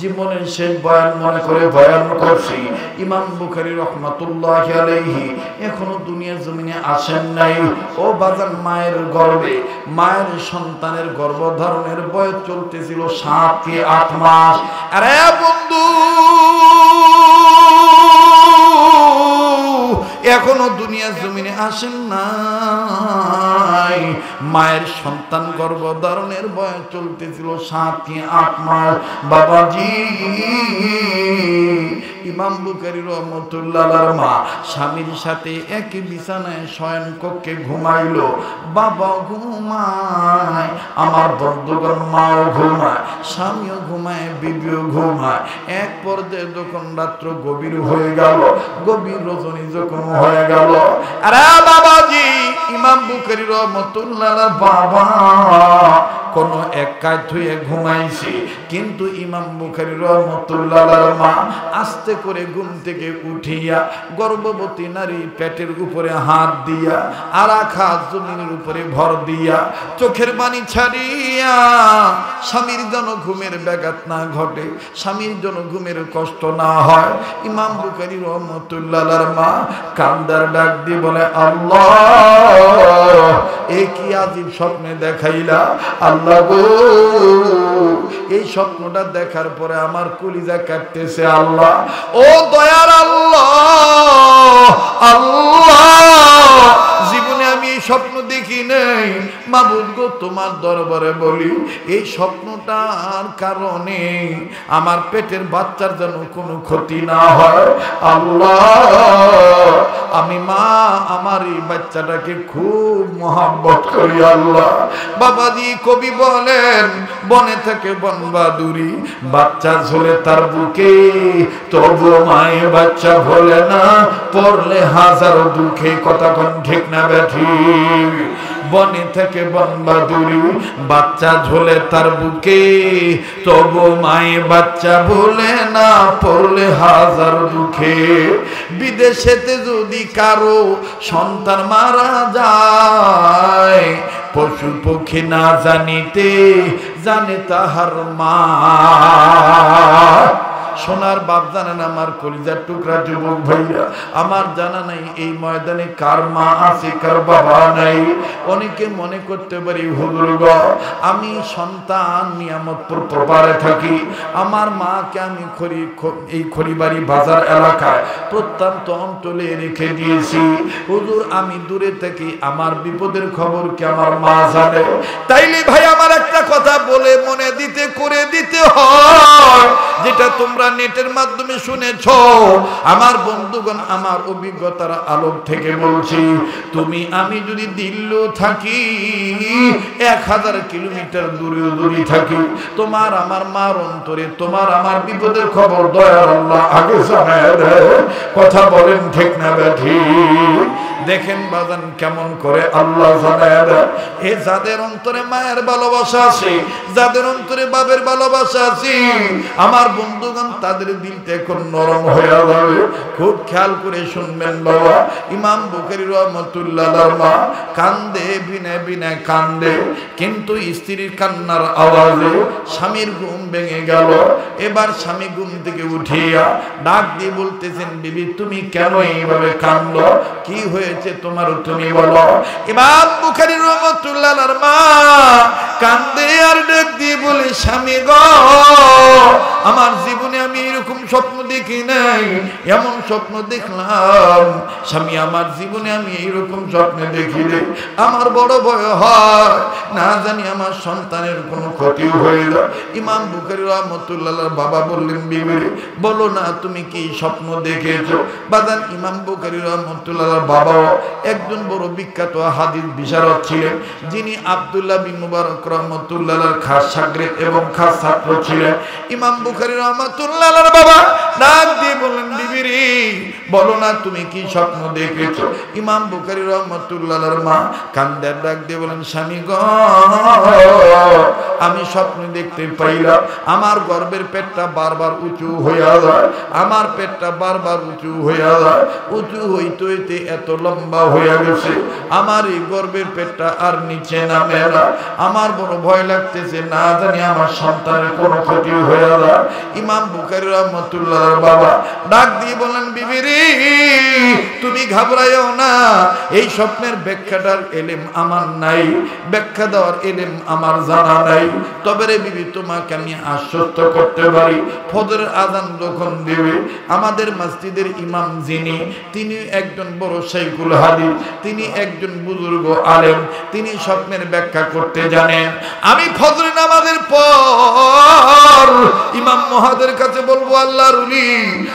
জীবনের শেষ বয়ান মনে করে বয়ান করছি। ইমাম বুখারি রহমাতুল্লাহ আলাইহি এখনও দুনিয়ার জমিনে আসেন নাই। ও বাজার মায়ের গর্ভে মায়ের সন্তানের গর্ভধারণের বয়স চলতেছিল সাত কি আট মাস। আরে বন্ধু! এখনও দুনিয়ার জমিনে আসেন নাই। মায়ের সন্তান গর্ভধারণের বয়স চলতেছিল সাত মাস। বাবাজি, ইমাম বুকারি রহমতুল্লাহর মা স্বামীর সাথে একই বিছানায় শয়ন কক্ষে ঘুমাইলো। বাবা ঘুমায়, আমার বন্ধুগণ মাও ঘুমায়, স্বামীও ঘুমায়, বিবিও ঘুমায়। এক পর্যায়ে যখন রাত্র গভীর হয়ে গেল, গভীর রজনী যখন হয়ে গেল। আরে বাবাজি ইমাম বুকারি রহমতুল্লাহ বাবা। কোন এক কাজ ধুয়ে ঘুমাইছি। কিন্তু ইমাম বুখারি রহমতুল্লাহ মা আস্তে করে ঘুম থেকে উঠিয়া গর্ভবতী নারী পেটের উপরে হাত দিয়া আর হাত জমিনের উপরে ভর দিয়া চোখের পানি ছাড়িয়া স্বামীর যেন ঘুমের ব্যাঘাত না ঘটে, স্বামীর যেন ঘুমের কষ্ট না হয়, ইমাম বুখারি রহমতুল্লাহ মা কান্দার ডাক দিয়ে বলে, আল্লাহ, এ কি আজিব স্বপ্নে দেখাইলা? আল্লাহ এই স্বপ্নটা দেখার পরে আমার কলিজা কাটতেছে আল্লাহ। ও দয়ার আল্লাহ আল্লাহ, জীবনে আমি এই স্বপ্ন দেখি নাই। মাবুদ তোমার দরবারে বলি, এই স্বপ্নটার কারণে আমার পেটের বাচ্চার যেন কোনো ক্ষতি না হয়। আল্লাহ, আমি মা, আমার এই বাচ্চাটাকে খুব মহাব্বত করি, আল্লাহ। বাবাজি কবি বলেন, বনে থেকে বনবাদুরি বাচ্চা ঝোলে তার বুকে তবু মায়ে বাচ্চা ভোলে না, পড়লে হাজারো দুঃখে কথা ঠিক না ব্যাঠি বনে থেকে বনবাদুরি, বাচ্চা ঝোলে তার বুকে। তবু মায়ে বাচ্চা ভোলে না পড়লে হাজার দুঃখে। বিদেশেতে যদি কারও সন্তান মারা যায়, পশু পক্ষী না জানিতে জানে তাহার মা। সোনার বাপ জানেন আমার কলিজার টুকরা যুবক ভাইয়া। আমার জানা নাই, এই ময়দানে কার মা আছে, কার বাবা নাই। অনেকে মনে করতে পারি, হুজুর গ, আমি সন্তান নিয়ামতপুর প্রপারে থাকি। আমার মাকে আমি খড়ি এই খড়িবাড়ি বাজার এলাকায় প্রত্যন্ত অঞ্চলে রেখে দিয়েছি। হুজুর, আমি দূরে থাকি, আমার বিপদের খবর কি আমার মা জানে? তাইলে ভাই, আমার একটা কথা বলে মনে দিতে, করে দিতে হয়, যেটা তোমরা নেটের মাধ্যমে শুনেছ, আমার বন্ধুগণ, আমার অভিজ্ঞতার আলোক থেকে বলছি, তুমি, আমি যদি দিল্লু থাকি, এক হাজার কিলোমিটার দূরে দূরে থাকি, তোমার আমার মার অন্তরে, তোমার আমার বিপদের খবর দয়ার আগে কথা বলেন ঠিক না ব্যাঠি দেখেন বাজান কেমন করে আল্লাহ এ যাদের অন্তরে মায়ের ভালোবাসা আছে, যাদের অন্তরে বাবের ভালোবাসা আছে, আমার বন্ধুগণ তাদের দিলটা এখন নরম হয়ে যাবে। খুব খেয়াল করে শুনবেন বাবা। ইমাম বুখারি রহমতুল্লাহ মা কান্দে, বিনে বিনে কান্দে। কিন্তু স্ত্রীর কান্নার আওয়াজে স্বামীর ঘুম ভেঙে গেল। এবার স্বামী ঘুম থেকে উঠিয়া ডাক দিয়ে বলতেছেন, বিবি, তুমি কেন এইভাবে কান্দ? কি হয়েছে তোমার তুমি বলো। ইমাম বুখারি রহমতুল্লাহ মা কান্দে আর ডাক দিয়ে বলে, স্বামী গো, আমার জীবনে আমি এরকম স্বপ্ন দেখি নাই, এমন স্বপ্ন দেখলাম, স্বামী, আমার জীবনে আমি এইরকম স্বপ্ন দেখি আমার বড় ভয় হয়, না জানি আমার সন্তানের কোনো ক্ষতি হয়ে যায় ইমাম বুখারি রহমতুল্লাহ বাবা বললেন, বিবিরে, বলো না, তুমি কি স্বপ্ন দেখেছ? বাদান ইমাম বুখারি রহমতুল্লাহ বাবাও একজন বড় বিখ্যাত হাদিস বিশারদ ছিলেন, যিনি আবদুল্লাহ বিন মুবারক রহমতুল্লাহ খাস সাগরেদ এবং খাস ছাত্র ছিলেন। ইমাম বুখারি বাবা ডাক দিয়ে বললেন বিবিরি বলো না তুমি কি স্বপ্ন দেখেছ? ইমাম মা কান্দার ডাক দিয়ে বলেন স্বামী গ, আমি স্বপ্ন দেখতে পাইলাম। আমার গর্বের পেটটা বারবার উঁচু হইয়া যায়। আমার পেটটা বারবার উঁচু হইয়া যায়। উঁচু হইতে হইতে এত লম্বা হইয়া গেছে। আমার এই গর্বের পেটটা আর নিচে নামে না। আমার বড় ভয় লাগতেছে, না জানি আমার সন্তানের কোনো ক্ষতি হয়ে যায়। ইমাম বাবা। ডাক দিয়ে বিবিরি, তুমি ঘাবড়াইও না। এই স্বপ্নের ব্যাখ্যাটার এলেম আমার নাই। ব্যাখ্যা দেওয়ার এলেম আমার জানা নাই। তবে রে বিবি, তোমাকে আমি আশ্বস্ত করতে পারি। যখন দেবে, আমাদের মসজিদের ইমাম যিনি, তিনি একজন বড় শাইখুল হাদিস, তিনি একজন বুজুর্গ আলেম, তিনি স্বপ্নের ব্যাখ্যা করতে জানেন। আমি ফজর নামাজের পর ইমাম মহাদের কাছে বলব, আল্লাহ রুলি,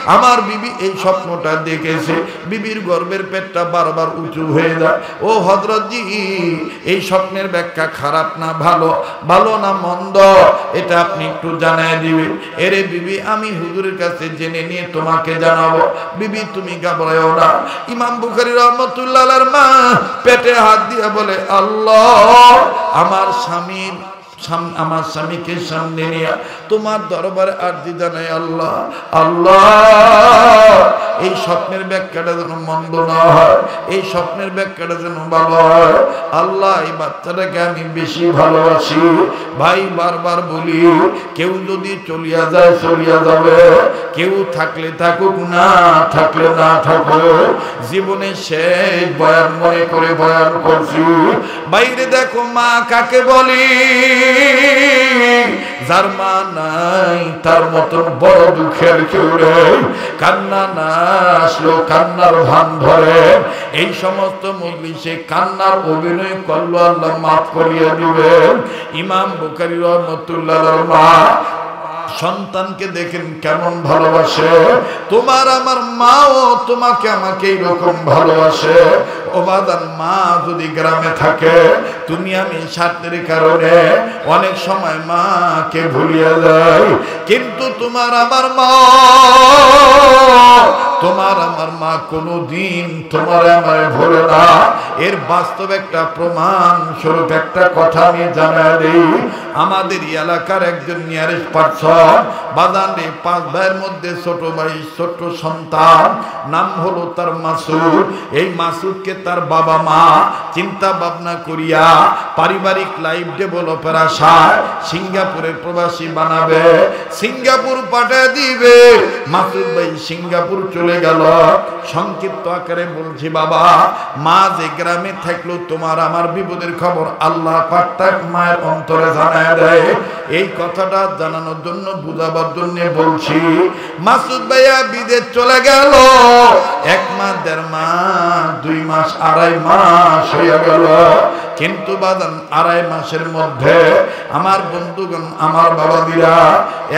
আমার বিবি এই স্বপ্নটা দেখেছে। বিবির গর্বের পেটটা বারবার উঁচু হয়ে যায়। ও হজরতজি এই স্বপ্নের ব্যাখ্যা খারাপ না, ভালো? ভালো না মন্দ? এটা আপনি একটু জানাই দিবেন এরে বিবি, আমি হুজুরের কাছে জেনে নিয়ে তোমাকে জানাব। বিবি, তুমি ঘাবড়াও না। ইমাম বুখারি রহমতুল্লাহ মা পেটে হাত দিয়ে বলে, আল্লাহ, আমার স্বামীর আমার স্বামীকে সামনে নিয়ে, তোমার দরবারে আর্জি নাই আল্লাহ আল্লাহ। এই স্বপ্নের ব্যাখ্যাটা যেন মন্দ না হয়, এই স্বপ্নের ব্যাখ্যাটা যেন ভালো হয়। আল্লাহ, এই বাচ্চাটাকে আমি বেশি ভালোবাসি। ভাই, বারবার বলি, কেউ যদি চলিয়া যায়, চলিয়া যাবে। কেউ থাকলে থাকুক, না থাকলে না থাকুক। জীবনে শেষ বয়ান মনে করে বয়ান করছি। বাইরে দেখো মা কাকে বলি? যার মা নাই, তার মতন বড় দুঃখের কান্না না আসলো কান্নার ভান ধরে। এই সমস্ত মজলিসে কান্নার অভিনয় করল আল্লাহ, মাফ করিয়া ইমাম বুখারি রহমতুল্লাহ মা সন্তানকে দেখেন কেমন ভালোবাসে। তোমার আমার মাও তোমাকে আমাকে এইরকম ভালোবাসে। ওবাদান মা যদি গ্রামে থাকে, তুমি আমি স্বার্থের কারণে অনেক সময় মাকে ভুলিয়ে যায় কিন্তু তোমার আমার মা, তোমার আমার মা কোনো দিন তোমার আমায় ভরে না। এর বাস্তব একটা প্রমাণ স্বরূপ একটা কথা আমি জানা দিই। আমাদের এলাকার একজন নিয়ারেস্ট পার্সন বাদানে পাঁচ ভাইয়ের মধ্যে ছোট ভাই, ছোট সন্তান, নাম হলো তার মাসুদ। এই মাসুদকে তার বাবা মা চিন্তা ভাবনা করিয়া পারিবারিক লাইফ ডেভেলপের আশায় সিঙ্গাপুরের প্রবাসী বানাবে, সিঙ্গাপুর পাঠিয়ে দিবে। মাসুদ ভাই সিঙ্গাপুর চলে গেল। সংক্ষিপ্ত আকারে বলছি, বাবা, মা যে গ্রামে থাকল, তোমার আমার বিপদের খবর আল্লাহ পাক মায়ের অন্তরে জানায় দেয়। এই কথাটা জানানোর জন্য বুঝাবার জন্য বলছি, মাসুদ ভাইয়া বিদেশ চলে গেল। এক মাস, দেড় মাস, দুই মাস, আড়াই মাস হয়ে গেল। কিন্তু বাদান আড়াই মাসের মধ্যে আমার বন্ধুগণ, আমার বাবা দিরা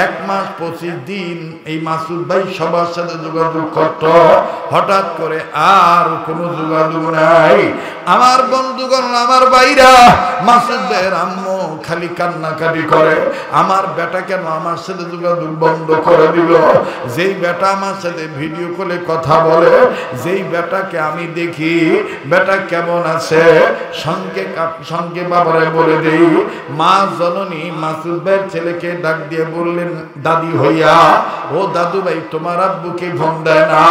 এক মাস পঁচিশ দিন এই মাসুদ ভাই সবার সাথে যোগাযোগ করত। হঠাৎ করে আর কোনো যোগাযোগ নাই। আমার বন্ধুগণ, আমার বাইরা মাসুদ ভাইয়ের আম্মু খালি কান্নাকাটি করে। আমার বেটা কেন আমার সাথে যোগাযোগ বন্ধ করে দিল? যেই বেটা আমার সাথে ভিডিও কলে কথা বলে, যেই বেটাকে আমি দেখি, বেটা কেমন আছে? সঙ্গে সঙ্গে বলে দেই, মা জননী মাসুদ ভাইয়ের ছেলেকে ডাক দিয়ে বললেন, দাদি হইয়া, ও দাদু ভাই তোমার আব্বুকে ফোন দেয় না।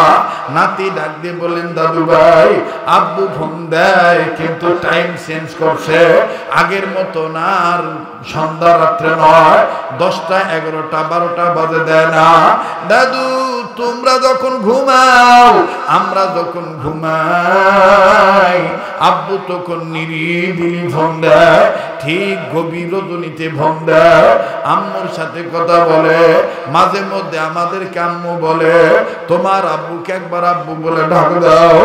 নাতি ডাক দিয়ে বললেন দাদু ভাই আব্বু ফোন দেয়, কিন্তু টাইম চেঞ্জ করছে। আগের মতো না আর সন্ধ্যা রাত্রে নয়, দশটা, এগারোটা, বারোটা বাজে দেয় না। দাদু, তোমরা যখন ঘুমাও, আমরা যখন ঘুমাই, আব্বু তখন নিরিবিলি ফোন দেয় ঠিক গভীর রজনীতে ফোন দেয় আম্মুর সাথে কথা বলে, মাঝে মধ্যে আমাদেরকে আম্মু বলে, তোমার আব্বুকে একবার আব্বু বলে ডাক দাও,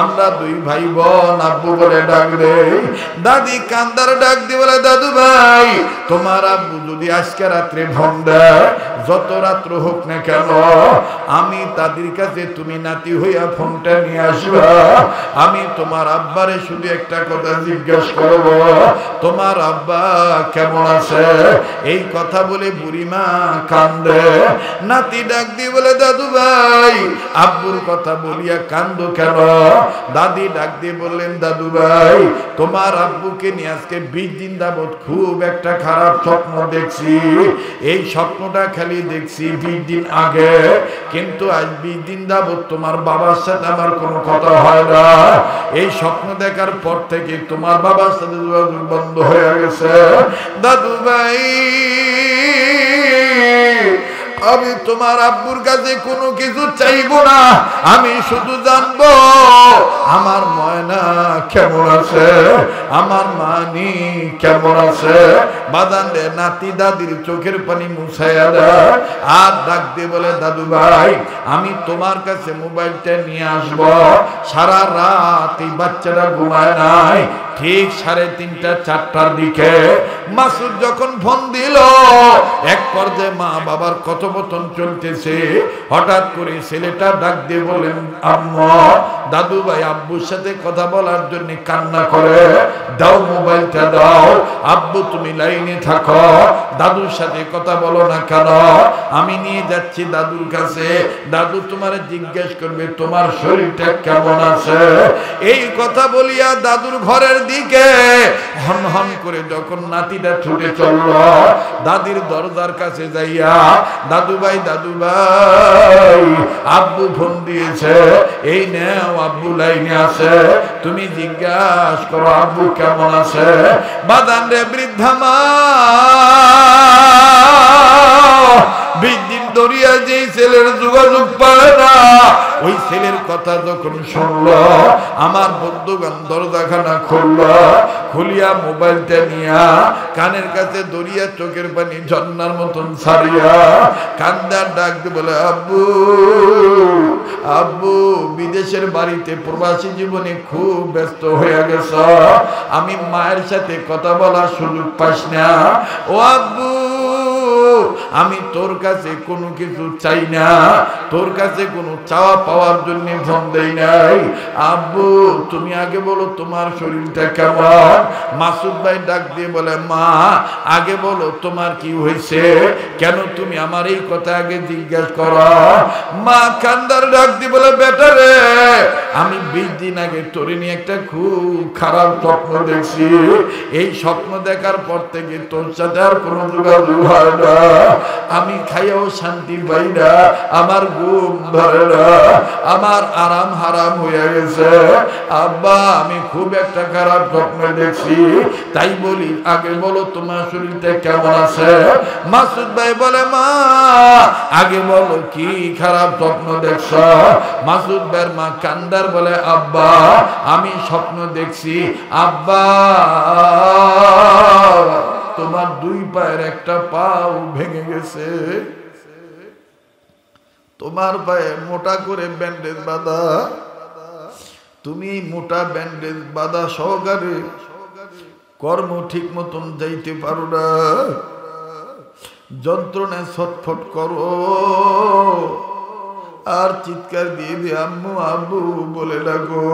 আমরা দুই ভাই বোন আব্বু বলে ডাক দেই। দাদি কান্দার ডাক দিয়ে বলে, দাদু ভাই, তোমার আব্বু যদি আজকে রাত্রে ফোন দেয় যত রাত্র হোক না কেন, আমি তাদের কাছে তুমি নাতি হইয়া ফোনটা নিয়ে আসবা। আমি তোমার আব্বারে শুধু একটা কথা জিজ্ঞেস করব, তোমার আব্বা কেমন আছে? এই কথা বলে বুড়িমা কান্দে। নাতি ডাক দিয়ে বলে, দাদু ভাই, আব্বুর কথা বলিয়া কান্দো কেন? দাদি ডাক দিয়ে বললেন, দাদু ভাই, তোমার আব্বুকে নিয়ে আজকে বিশ দিন যাবৎ খুব একটা খারাপ স্বপ্ন দেখছি। এই স্বপ্নটা খালি দেখছি বিশ দিন আগে। কিন্তু আজ বিশ দিন যাবৎ তোমার বাবার সাথে আমার কোনো কথা হয় না। এই স্বপ্ন দেখার পর থেকে তোমার বাবার সাথে যোগাযোগ বন্ধ হয়ে গেছে দাদু ভাই আমি তোমার আব্বুর কাছে কোনো কিছু চাইব না। আমি শুধু জানব, আমার ময়না কেমন আছে? আমার মানি কেমন আছে? বাদান নাতি দাদির চোখের পানি মুছাইয়া দেয় আর ডাক দিয়ে বলে, দাদু ভাই, আমি তোমার কাছে মোবাইলটা নিয়ে আসব। সারা রাত এই বাচ্চারা ঘুমায় নাই। ঠিক সাড়ে তিনটা, চারটার দিকে। মাসুদ যখন ফোন দিল, এক পর্যায়ে মা বাবার কথোপকথন চলতেছে। হঠাৎ করে ছেলেটা ডাক দিয়ে বলেন, আম্মা, দাদু ভাই আব্বুর সাথে কথা বলার জন্য কান্না করে। দাও মোবাইলটা দাও। আব্বু, তুমি লাইনে থাকো। দাদুর সাথে কথা বলো না কেন? আমি নিয়ে যাচ্ছি দাদুর কাছে। দাদু তোমার জিজ্ঞেস করবে, তোমার শরীরটা কেমন আছে? এই কথা বলিয়া দাদুর ঘরের দিকে হন হন করে যখন নাতিটা ছুটে চলল, দাদির দরজার কাছে যাইয়া দাদু ভাই দাদু ভাই আব্বু ফোন দিয়েছে, এই নেও, আব্বু লাইনে আছে, তুমি জিজ্ঞাসা করো, আব্বু কেমন আছে? বাদান রে বৃদ্ধা মা বৃদ্ধি দরিয়া যে ছেলের যোগাযোগ পায় না ওই ছেলের কথা যখন শুনল, আমার বন্ধুগান দরজাখানা খুলল, খুলিয়া মোবাইলটা নিয়া কানের কাছে দরিয়া চোখের পানি ঝর্নার মতন ছাড়িয়া কান্দার ডাক বলে, আব্বু আব্বু, বিদেশের বাড়িতে প্রবাসী জীবনে খুব ব্যস্ত হয়ে গেছ। আমি মায়ের সাথে কথা বলার সুযোগ পাস না। ও আব্বু আমি তোর কাছে কোনো কিছু চাই না। তোর কাছে কোনো চাওয়া পাওয়ার জন্য ফোন দেই নাই। আব্বু, তুমি আগে বলো তোমার শরীরটা কেমন? মাসুদ ভাই ডাক দিয়ে বলে, মা, আগে বলো তোমার কি হয়েছে? কেন তুমি আমার এই কথা আগে জিজ্ঞাসা করো? মা কান্দার ডাক দিয়ে বলে, বেটা রে, আমি বিশ দিন আগে তোরে নিয়ে একটা খুব খারাপ স্বপ্ন দেখছি। এই স্বপ্ন দেখার পর থেকে তোর সাথে আর কোনো যোগাযোগ হয় না। আমি খাইয়াও শান্তি পাই না, আমার ঘুম ধরে না, আমার আরাম হারাম হয়ে গেছে। আব্বা, আমি খুব একটা খারাপ স্বপ্ন দেখছি, তাই বলি, আগে বলো তোমার শরীরটা কেমন আছে? মাসুদ ভাই বলে, মা, আগে বলো, কি খারাপ স্বপ্ন দেখছ? মাসুদ ভাইয়ের মা কান্দার বলে, আব্বা, আমি স্বপ্ন দেখছি। আব্বা তোমার দুই পায়ের একটা পাও ভেঙে গেছে। তোমার পায়ে মোটা করে ব্যান্ডেজ বাঁধা। তুমি মোটা ব্যান্ডেজ বাঁধা সহকারে কর্ম ঠিক মতন যাইতে পারো না। যন্ত্রণায় ছটফট করো। আর চিৎকার দিয়ে দিয়ে আম্মু, আব্বু বলে ডাকো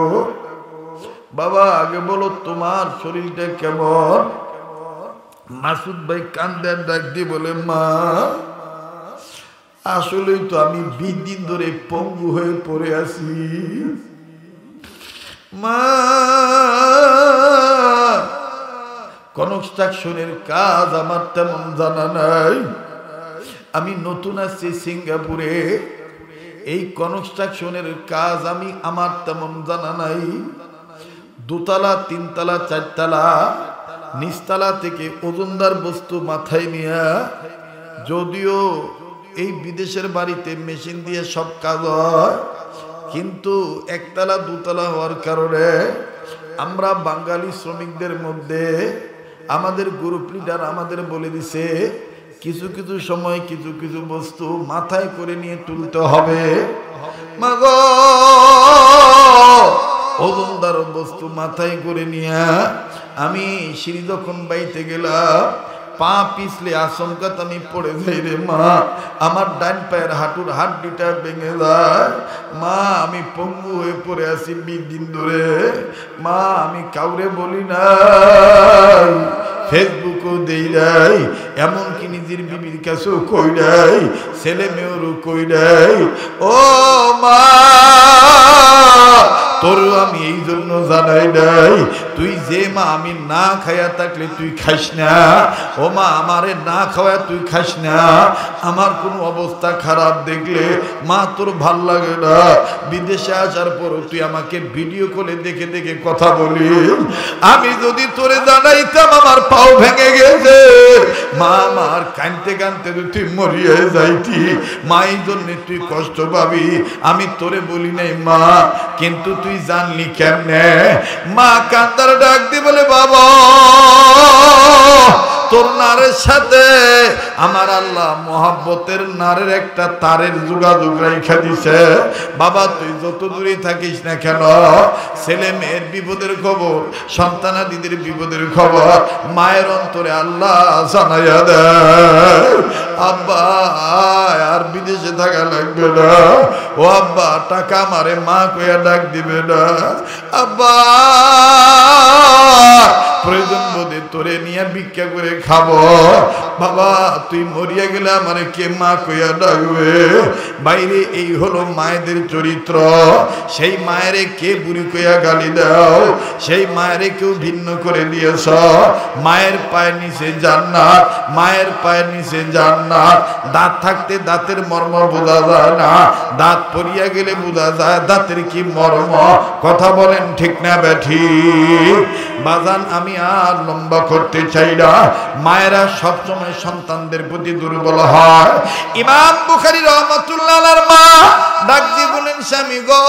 বাবা, আগে বলো তোমার শরীরটা কেমন? মাসুদ ভাই কান্দার ডাক দিয়ে বলে, মা, আসলেই তো আমি বিশ দিন ধরে পঙ্গু হয়ে পড়ে আছি। মা, কনস্ট্রাকশনের কাজ আমার তেমন জানা নাই। আমি নতুন আসছি সিঙ্গাপুরে। এই কনস্ট্রাকশনের কাজ আমি আমার তেমন জানা নাই। দুতলা, তিনতলা, চারতলা নিচতলা থেকে ওজনদার বস্তু মাথায় নিয়ে, যদিও এই বিদেশের বাড়িতে মেশিন দিয়ে সব কাজ হয়, কিন্তু একতলা, দুতলা হওয়ার কারণে আমরা বাঙালি শ্রমিকদের মধ্যে আমাদের গ্রুপ লিডার আমাদের বলে দিছে, কিছু কিছু সময় কিছু কিছু বস্তু মাথায় করে নিয়ে তুলতে হবে। ওজনদার বস্তু মাথায় করে নিয়ে আমি সিঁড়ি যখন বাইতে গেলাম, পা পিছলে আশঙ্কাত আমি পড়ে যাই রে মা। আমার ডান পায়ের হাঁটুর হাড্ডিটা ভেঙে যায়। মা, আমি পঙ্গু হয়ে পড়ে আছি দিন ধরে। মা, আমি কাউরে বলি না। ফেসবুকও দেই নাই, এমনকি নিজের বিবির কাছেও কই নাই, ছেলে মেয়েরও কই নাই। ও মা তোর আমি এই জন্য জানাই নাই। তুই যে মা আমি না খাইয়া থাকলে তুই খাইস না। ও মা, আমারে না খাওয়া তুই খাইস না। আমার কোনো অবস্থা খারাপ দেখলে মা তোর ভালো লাগে না। বিদেশে আসার পর তুই আমাকে ভিডিও কলে দেখে দেখে কথা বলি আমি যদি তোরে জানাইতাম আমার পাও ভেঙে গেছে। মা আমার কানতে কানতে তুই মরিয়ে যাইতি, মা, এই জন্য তুই কষ্ট পাবি। আমি তোরে বলি নাই, মা, কিন্তু তুই জানলি কেমনে মা কান্দার ডাক দি বলে বাবা তোর নারের সাথে আমার আল্লাহ মহাব্বতের নারের একটা তারের যোগাযোগ রেখা দিছে। বাবা, তুই যত দূরে থাকিস না কেন, ছেলে মেয়ের বিপদের খবর সন্তানাদিদের বিপদের খবর মায়ের অন্তরে আল্লাহ জানাইয়া দেয় আব্বা, আর বিদেশে থাকা লাগবে না। ও আব্বা, টাকা মারে মা কইয়া ডাক দিবে না। আব্বা প্রয়োজন বোধে তোরে নিয়ে ভিক্ষা করে খাব। বাবা, তুই মরিয়া গেলে আমার কে মা কইয়া ডাকবে? বাইরে এই হলো মায়েদের চরিত্র। সেই মায়েরে কে বুড়ি কইয়া গালি দাও? সেই মায়েরে কেউ ভিন্ন করে দিয়েছ? মায়ের পায়ের নিচে জান্নাত, মায়ের পায়ের নিচে জান্নাত। দাঁত থাকতে দাঁতের মর্ম বোঝা যায় না। দাঁত পরিয়া গেলে বোঝা যায় দাঁতের কি মর্ম। কথা বলেন ঠিক না ব্যাঠি বাজান, আমি আর লম্বা করতে চাই না। মায়েরা সবসময় সন্তানদের প্রতি দুর্বল হয়। ইমাম বুখারি রহমতুল্লাহ মা ডাক দিয়ে বলেন, স্বামী গো,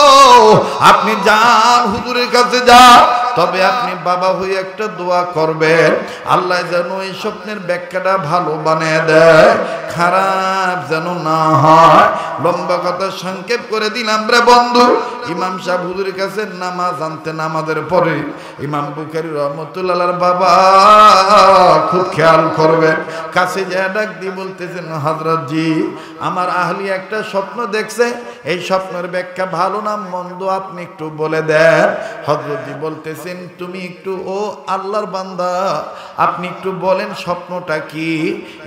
আপনি যান, হুজুরের কাছে যান। তবে আপনি বাবা হয়ে একটা দোয়া করবেন। আল্লাহ যেন এই স্বপ্নের ব্যাখ্যাটা ভালো বানিয়ে দেয়। খারাপ যেন না হয়। লম্বা কথা সংক্ষেপ করে দিলাম রে বন্ধু। ইমাম সাহেব হুজুরের কাছে নামাজ আনতে নামাজের পরে ইমাম বুখারি রহমতুল্লাহর বাবা খুব খেয়াল করবেন। কাছে যা ডাক দিয়ে বলতেছেন হজরত জি আমার আহলি একটা স্বপ্ন দেখছে। এই স্বপ্নের ব্যাখ্যা ভালো না মন্দ আপনি একটু বলে দেন। হজরত জি বলতেছেন, তুমি একটু, ও আল্লাহর বান্দা, আপনি একটু বলেন স্বপ্নটা কি?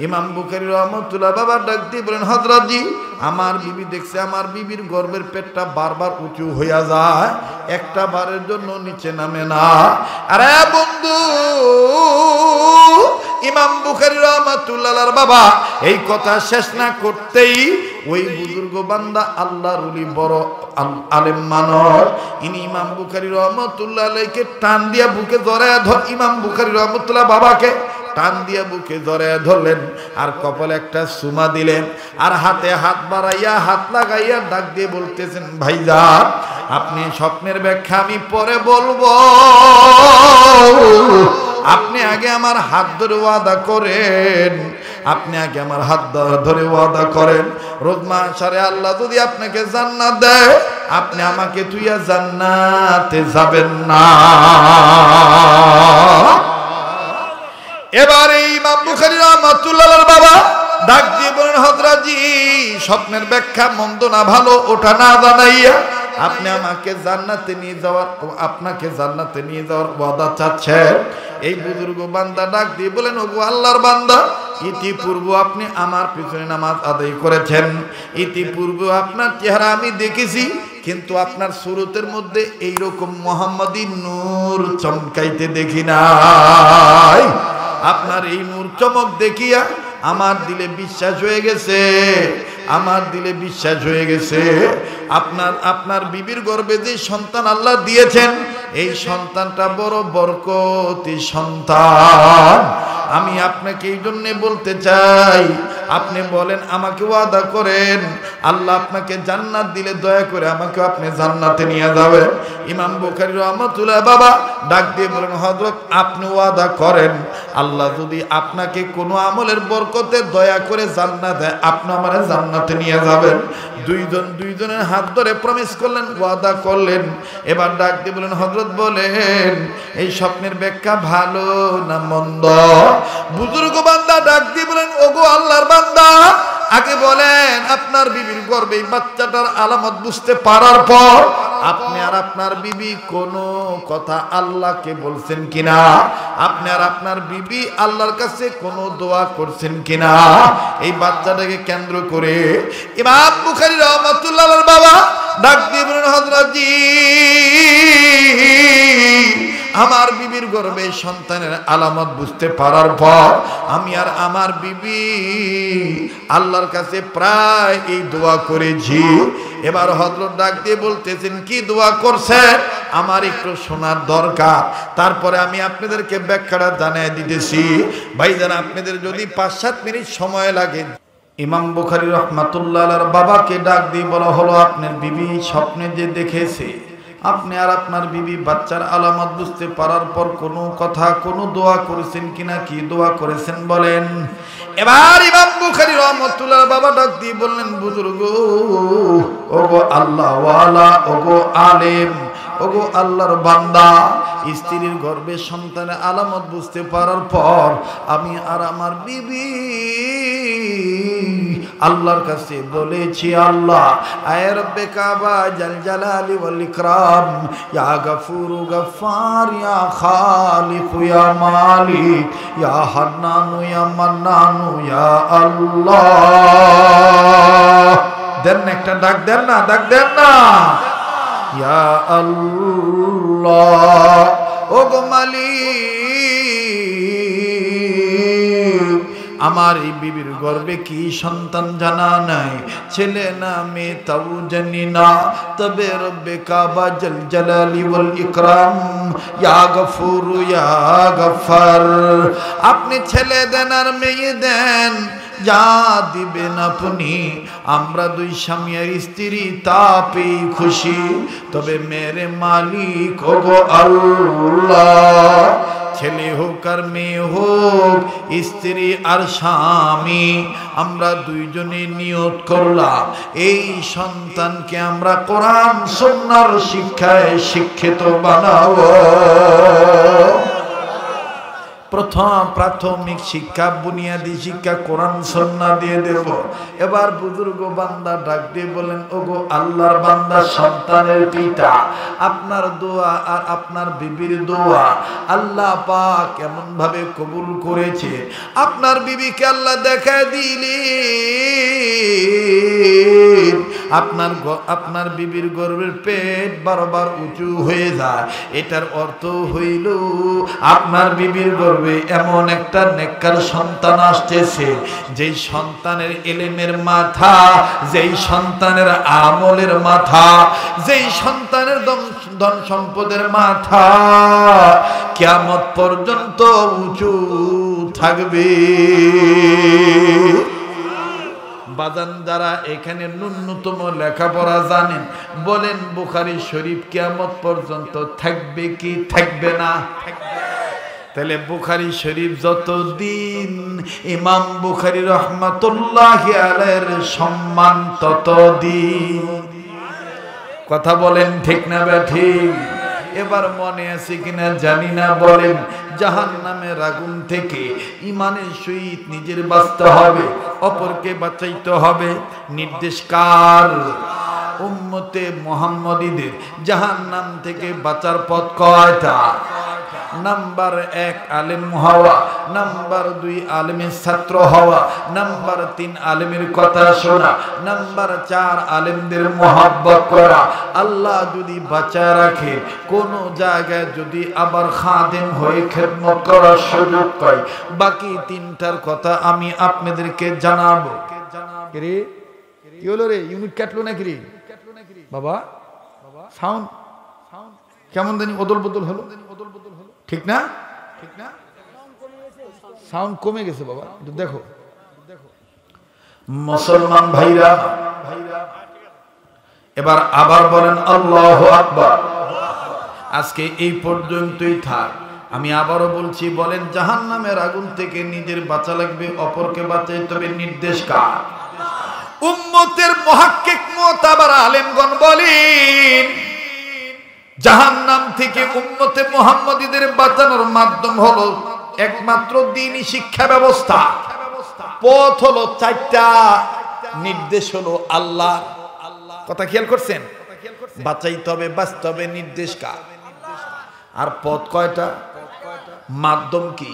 ইমাম বুখারি রহমতুল্লাহ বাবা ডাক দিয়ে বলেন হজরত জি আমার বিবি দেখছে, আমার বিবির গর্বের পেটটা বারবার উঁচু হইয়া যায়, একটা বারের জন্য নিচে নামে না। আরে বন্ধু ইমাম বুখারি রহমাতুল্লাহর বাবা, এই কথা শেষ না করতেই ওই বুজুর্গ বান্দা আল্লাহর উলি বড় আলেম মানব ইনি ইমাম বুখারি রহমতুল্লাহ টান দিয়া বুকে জড়ায় ধর ইমাম বুখারি রহমতুল্লাহ বাবাকে টান দিয়ে বুকে ধরে ধরলেন আর কপালে একটা সুমা দিলেন আর হাতে হাত বাড়াইয়া, হাত লাগাইয়া ডাক দিয়ে বলতেছেন, ভাইজান, আপনি স্বপ্নের ব্যাখ্যা আমি পরে বলব। আপনি আগে আমার হাত ধরে ওয়াদা করেন। আপনি আগে আমার হাত ধরে ওয়াদা করেন। রোজমা সারে আল্লাহ যদি আপনাকে জান্নাত দেয়, আপনি আমাকে তুইয়া জান্নাতে যাবেন না। এবারে ইমাম বুখারী রাহমাতুল্লাহর বাবা ডাক বলেন হযরতজি স্বপ্নের ব্যাখ্যা মন্দ না ভালো, ওটা না জানাইয়া আপনি আমাকে জান্নাতে নিয়ে যাওয়ার আপনাকে জান্নাতে নিয়ে যাওয়ার ওয়াদা চাচ্ছেন এই বুজুর্গ বান্দা ডাক দিয়ে বলেন, ওগো আল্লাহর বান্দা, ইতিপূর্ব আপনি আমার পিছনে নামাজ আদায় করেছেন। ইতিপূর্ব আপনার চেহারা আমি দেখেছি, কিন্তু আপনার সুরতের মধ্যে এইরকম মোহাম্মদী নূর চমকাইতে দেখি নাই। আপনার এই নূর চমক দেখিয়া আমার দিলে বিশ্বাস হয়ে গেছে। আমার দিলে বিশ্বাস হয়ে গেছে। আপনার আপনার বিবির গর্বে যে সন্তান আল্লাহ দিয়েছেন, এই সন্তানটা বড় বরকতি সন্তান। আমি আপনাকে এই জন্যে বলতে চাই আপনি বলেন, আমাকে ওয়াদা করেন। আল্লাহ আপনাকে জান্নাত দিলে দয়া করে আমাকে আপনি জান্নাতে নিয়ে যাবেন। ইমাম বুখারী রহমাতুল্লাহ বাবা ডাক দিয়ে বলেন, হযরত, আপনি ওয়াদা করেন। আল্লাহ যদি আপনাকে কোনো আমলের বরকতে দয়া করে জান্নাত দেয়, আপনি আমার জান্নাতে নিয়ে যাবেন। দুইজন, দুইজনের হাত ধরে প্রমিস করলেন, ওয়াদা করলেন। এবার ডাক দিয়ে বলেন হজরত বলেন, এই স্বপ্নের ব্যাখ্যা ভালো না মন্দ? বুজুর্গ বান্দা ডাক দিয়ে বলেন, ওগো আল্লাহর বান্দা আগে বলেন, আপনার বিবির গর্বে এই বাচ্চাটার আলামত বুঝতে পারার পর আপনি আর আপনার বিবি কোনো কথা আল্লাহকে বলছেন কিনা? আপনি আর আপনার বিবি আল্লাহর কাছে কোনো দোয়া করছেন কিনা? এই বাচ্চাটাকে কেন্দ্র করে ইমাম বুখারী রহমাতুল্লাহর বাবা ডাক দিয়ে বলেন হযরতজি আমার বিবির গর্বে সন্তানের আলামত বুঝতে পারার পর আমি আর আমার বিবি আল্লাহর কাছে প্রায় এই দোয়া করেছি। এবার হজরত ডাক দিয়ে বলতেছেন, কি দোয়া করছেন? আমার একটু শোনার দরকার। তারপরে আমি আপনাদেরকে ব্যাখ্যাটা জানিয়ে দিতেছি। ভাই ভাইজান, আপনাদের যদি পাঁচ সাত মিনিট সময় লাগে। ইমাম বুখারি রহমাতুল্লাহ বাবাকে ডাক দিয়ে বলা হলো, আপনার বিবি স্বপ্নে যে দেখেছে। আপনি আর আপনার বিবি বাচ্চার আলামত বুঝতে পারার পর কোনো কথা, কোনো দোয়া করেছেন কিনা, কি দোয়া করেছেন বলেন। এবার ইমাম বুখারি রহমতুল্লাহ বাবা ডাক দিয়ে বললেন, বুজুর্গ, ওগো আল্লাহ ওগো আলেম ওগো আল্লাহর বান্দা, স্ত্রীর গর্ভে সন্তানের আলামত বুঝতে পারার পর আমি আর আমার বিবি আল্লাহর কাছে বলেছি, আল্লাহ আয়ের রব্বে কাবা, জাল জালালি ওয়াল ইকরাম, ইয়া গাফুরু গফফার, ইয়া খালিক, ইয়া মালিক, ইয়া হান্নানু, ইয়া মান্নানু, ইয়া আল্লাহ। দেন একটা ডাক দেন না, ডাক দেন না। ইয়া আল্লাহ, ও আমার এই বিবির গর্বে কি সন্তান জানা নাই? ছেলে না, মেয়ে তাও জানি না। তবে রব্বে কাবা জল জালালি ওয়াল ইকরাম, ইয়া গফুর, ইয়া গফার। আপনি ছেলে দেন আর মেয়ে দেন যা দিবেন আপনি, আমরা দুই স্বামী আর স্ত্রী তা পেয়ে খুশি। তবে মেরে মালিক ওগো আল্লাহ। ছেলে হোক আর মেয়ে হোক, স্ত্রী আর স্বামী, আমরা দুইজনে নিয়ত করলাম। এই সন্তানকে আমরা কোরআন সন্ন্যার শিক্ষায় শিক্ষিত বানাবো। প্রথম প্রাথমিক শিক্ষা, বুনিয়াদী শিক্ষা, কোরআন, সন্না দিয়ে দেব। এবার বুজুর্গ বান্দা ডাক দিয়ে বলেন, ওগো আল্লাহর বান্দা, সন্তানের পিতা, আপনার দোয়া আর আপনার বিবির দোয়া আল্লাহ পাক কেমন ভাবে কবুল করেছে। আপনার বিবিকে আল্লাহ দেখা দিলে। আপনার আপনার বিবির গর্বের পেট বারবার উঁচু হয়ে যায়। এটার অর্থ হইল আপনার বিবির গর্বে এমন একটা নেককার সন্তান আসতেছে, যেই সন্তানের এলেমের মাথা, যেই সন্তানের আমলের মাথা, যেই সন্তানের ধন সম্পদের মাথা কেমত পর্যন্ত উঁচু থাকবে। বাজান যারা এখানে ন্যূনতম লেখাপড়া জানেন, বলেন বুখারি শরীফ কেমত পর্যন্ত থাকবে কি থাকবে না? তাহলে বুখারি শরীফ যত দিন ইমাম বুখারি রহমাতুল্লাহ আলের সম্মান তত দিন কথা বলেন ঠিক না ঠিক এবার মনে আছে কিনা জানি না, বলেন জাহান নামের আগুন থেকে ইমানের সহিত নিজের বাঁচতে হবে, অপরকে বাঁচাইতে হবে। নির্দেশ কার? উম্মতে মোহাম্মদীদের জাহান নাম থেকে বাঁচার পথ কয়টা? নাম্বার এক আলেম হওয়া, নাম্বার দুই আলেমের ছাত্র হওয়া, নাম্বার তিন আলেমের কথা শোনা, নাম্বার চার আলেমদের মহাব্বত করা। আল্লাহ যদি বাঁচায় রাখে, কোন জায়গায় যদি আবার খাদেম হয়ে খেদমত করার সুযোগ পাই বাকি তিনটার কথা আমি আপনাদেরকে জানাব। কি হলো রে? ইউনিট কাটলো নাকি রে? বাবা, সাউন্ড। কেমন জানি অদল বদল হলো। ঠিক না? ঠিক না? সাউন্ড কমে গেছে বাবা, একটু দেখো। মুসলমান ভাইরা, এবার আবার বলেন আল্লাহ আকবার। আজকে এই পর্যন্তই থাক। আমি আবারও বলছি, বলেন জাহান নামের আগুন থেকে নিজের বাঁচা লাগবে, অপরকে বাঁচাইতে হবে নির্দেশ কার? উম্মতের মহাক্কিক আবার আলেমগণ বলেন জাহান নাম থেকে উম্মতে মোহাম্মদীদের বাঁচানোর মাধ্যম হলো একমাত্র দিনই শিক্ষা ব্যবস্থা। পথ হলো চারটা, নির্দেশ হলো আল্লাহ কথা খেয়াল করছেন? বাঁচাইতে হবে, বাঁচতে হবে, নির্দেশ কার? আর পথ কয়টা? মাধ্যম কি?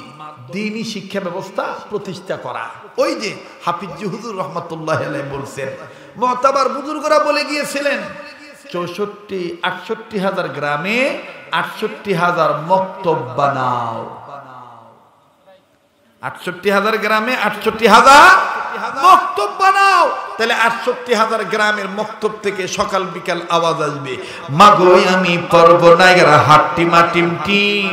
দিনই শিক্ষা ব্যবস্থা প্রতিষ্ঠা করা। ওই যে হাফিজ হুজুর রহমতুল্লাহ বলছেন, মহতাবার বুজুর্গরা বলে গিয়েছিলেন চৌষট্টি, আটষট্টি হাজার গ্রামে আটষট্টি হাজার মক্তব বানাও। আটষট্টি হাজার গ্রামে আটষট্টি হাজার মক্তব বানাও। তাহলে আটষট্টি হাজার গ্রামের মক্তব থেকে সকাল বিকাল আওয়াজ আসবে। মাগো, আমি পর্ব নাইগরা হাট্টি মাটিম টিম।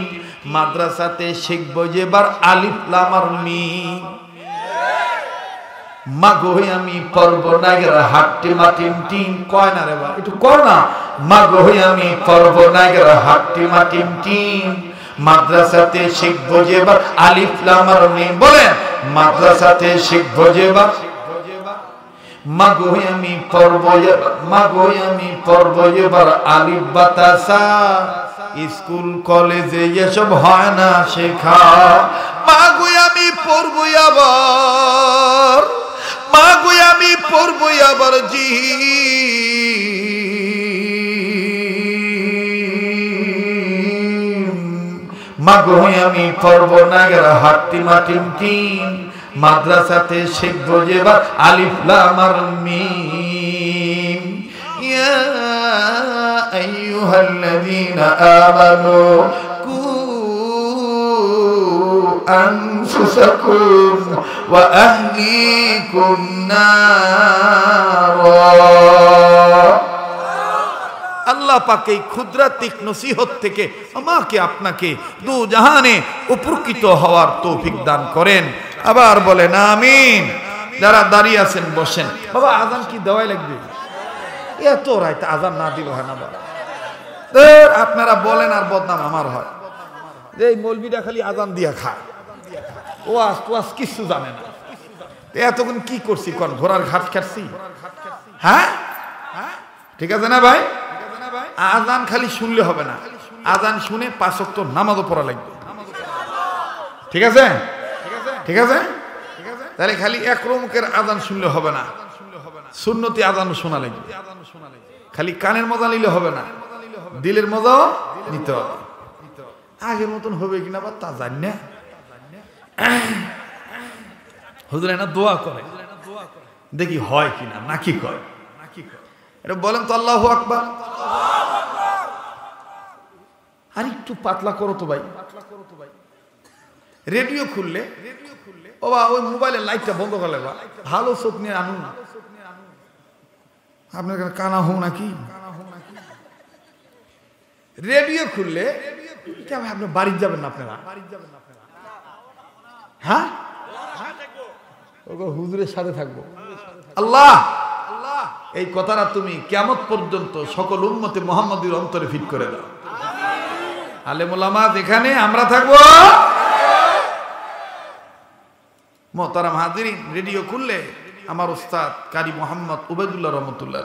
মাদ্রাসাতে শিখব যেবার আলিফ লামার মি মাগো আমি পর্ব নাইগরা হাট্টি মাটিম টিম, কয় না রে বা একটু কর না? মাগো আমি পর্ব নাইগরা হাট্টি মাটিম টিম। মাদ্রাসাতে শিখব যেবার আলিফ লামার মি বলেন, মাদ্রাসাতে শিখব যেবার মাগো আমি পর্ব মাগো আমি পর্ব এবার আলিফ বাতাসা। স্কুল, কলেজে এসব হয় না শেখা। মাগো আমি পড়ব আবার। মাগো আমি পড়ব আবার জি মাগো আমি পড়ব নাগরা হাট্টি মাটিম টিম মাদ্রাসাতে শিখব যেবার আলিফ মিম। ইয়া আমানু আনফুসাকুম ওয়া আহলিকুম আল্লাহ পাক এই ক্ষুদ্রাতিক নসিহত থেকে আমাকে আপনাকে দু জাহানে উপকৃত হওয়ার তৌফিক দান করেন। আবার বলেন, আমিন। যারা দাঁড়িয়ে আছেন, বসেন। বাবা, আজান কি দেওয়াই লাগবে? এত রাইতে আজান না দিল হয় না বাবা। আপনারা বলেন আর বদনাম আমার হয়। যে এই মৌলবিটা খালি আজান দিয়া খায়। ও আজ তো আজ কিছু জানে না। এতক্ষণ কি করছি কর ঘোড়ার ঘাট খাটছি? হ্যাঁ? ঠিক আছে না ভাই? আজান খালি শুনলে হবে না। আজান শুনে পাঁচক তো নামাজও পড়া লাগবে। ঠিক আছে? ঠিক আছে? তাহলে খালি এক রমুকের আজান শুনলে হবে না। সুন্নতি আজান শোনা লাগবে। খালি কানের মজা নিলে হবে না। দিলের মজাও নিতে হবে। আগের মতন হবে কিনা বা তা জানি না। হুজুর না দোয়া করে। দেখি হয় কিনা নাকি কয়? এটা বলেন তো আল্লাহ আকবার। আর একটু পাতলা করো তো ভাই। রেডিও খুললে, ও বা, ওই মোবাইলের লাইটটা বন্ধ করলে বা ভালো চোখ নিয়ে আনুন। আপনার কানা হোক নাকি? রেডিও খুললে আপনি বাড়ি যাবেন না আপনারা? হ্যাঁ? হুজুরের সাথে থাকব। আল্লাহ! এই কথাটা তুমি কেমত পর্যন্ত সকল উন্মতে মোহাম্মদীর অন্তরে ফিট করে দাও। আলেমুলামাদ এখানে আমরা থাকব। মোহতারাম হাজিরিন রেডিও খুললে আমার ওস্তাদ কারি মোহাম্মদ উবেদুল্লাহ রহমতুল্লাহ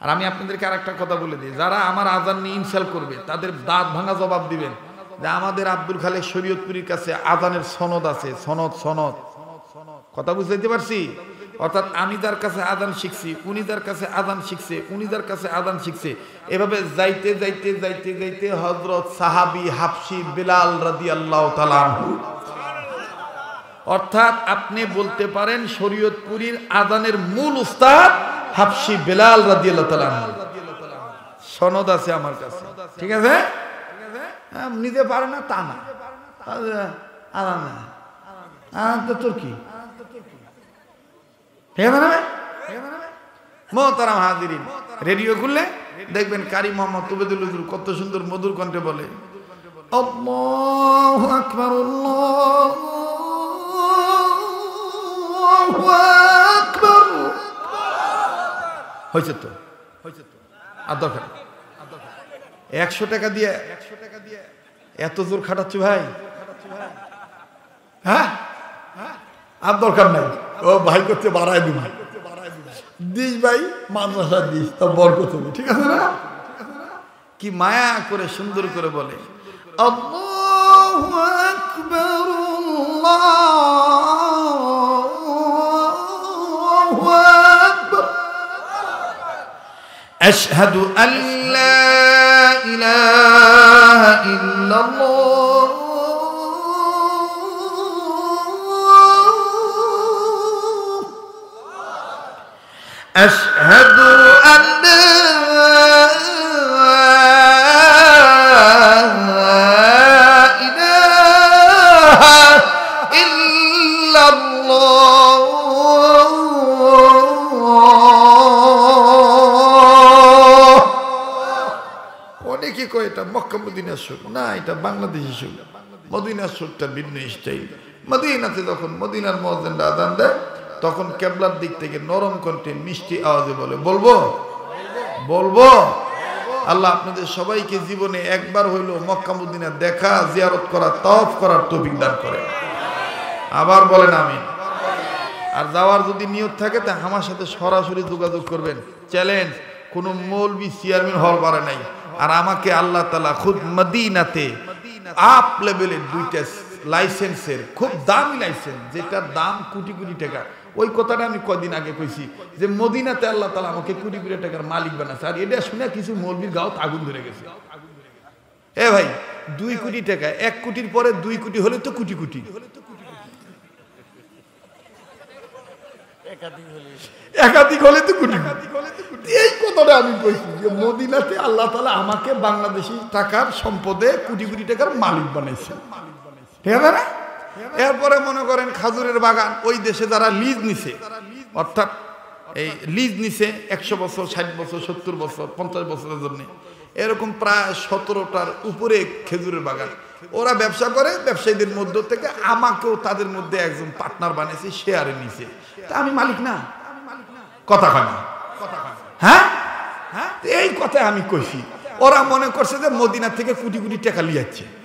আর আমি আপনাদেরকে আর একটা কথা বলে দিই যারা আমার আজান নিয়ে ইনসাল করবে তাদের দাঁত ভাঙা জবাব দিবেন। যে আমাদের আব্দুল খালেক শরীয়তপুরীর কাছে আজানের সনদ আছে, সনদ সনদ। কথা বুঝতে পারছি? অর্থাৎ আমি যার কাছে আদান শিখছি, উনি যার কাছে আদান শিখছে, উনি যার কাছে আদান শিখছে, এভাবে যাইতে যাইতে যাইতে যাইতে হজরত সাহাবি হাফসি বিলাল রাদি আল্লাহ অর্থাৎ আপনি বলতে পারেন শরীয়তপুরীর আদানের মূল উস্তাদ হাফসি বেলাল রাদি আল্লাহ সনদ আছে আমার কাছে। ঠিক আছে? নিতে পারে না, তা না। আদান আদান তো তোর রেডিও খুললে দেখবেন কারি মোহাম্মদ তুবেদুল কত সুন্দর মধুর কণ্ঠে বলে, আল্লাহু আকবার হয়েছে তো? আর একশো টাকা দিয়ে এত জোর খাটাচ্ছ ভাই হ্যাঁ আর দরকার নাই ও ভাই করতে বাড়ায় দিন দিস ভাই মাদ্রাসা দিস তা বরকত হবে ঠিক আছে না কি মায়া করে সুন্দর করে বলে আল্লাহু আকবার إلا الله أشهد মদিনার সুর। না, এটা বাংলাদেশি সুর। মদিনার সুরটা ভিন্ন স্টাইল মদিনাতে যখন মদিনার মহাজেন্ডা আদান দেয়, তখন কেবলার দিক থেকে নরম কণ্ঠে মিষ্টি আওয়াজে বলে, বলব? বলব? আল্লাহ আপনাদের সবাইকে জীবনে একবার হইল মক্কা মদিনা দেখা, জিয়ারত করা তফ করার তৌফিক দান করে। আবার বলেন আমি আর যাওয়ার যদি নিয়ত থাকে, তা আমার সাথে সরাসরি যোগাযোগ করবেন। চ্যালেঞ্জ, কোনো মৌলবি চেয়ারম্যান হল পারে নাই। আর আমাকে আল্লাহ তালা খুব মদিনাতে আপ লেভেলের দুইটা লাইসেন্সের খুব দামি লাইসেন্স, যেটার দাম কোটি কোটি টাকা। ওই কথাটা আমি কদিন আগে কইছি যে মদিনাতে আল্লাহ তালা আমাকে কোটি কোটি টাকার মালিক বানাচ্ছে আর এটা শুনে কিছু মৌলবীর গাও আগুন ধরে গেছে। এ ভাই, দুই কোটি টাকা, এক কোটির পরে দুই কোটি হলে তো কোটি কোটি। একাধিক হলে তো কোটি। এই কথাটা আমি কইছি যে মদিনাতে আল্লাহ তালা আমাকে বাংলাদেশি টাকার সম্পদে কোটি কোটি টাকার মালিক বানাইছে। ঠিক আছে না? এরপরে মনে করেন খাজুরের বাগান, ওই দেশে যারা লিজ নিছে, অর্থাৎ এই লিজ নিছে একশো বছর, ষাট বছর, সত্তর বছর, পঞ্চাশ বছরের জন্য, এরকম প্রায় সতেরোটার উপরে খেজুরের বাগান। ওরা ব্যবসা করে, ব্যবসায়ীদের মধ্য থেকে আমাকেও তাদের মধ্যে একজন পার্টনার বানিয়েছে শেয়ারে নিছে তা আমি মালিক না। কথা হয় না। হ্যাঁ? হ্যাঁ? এই কথা আমি কইছি। ওরা মনে করছে যে মদিনা থেকে কোটি কোটি টাকা লিয়াচ্ছে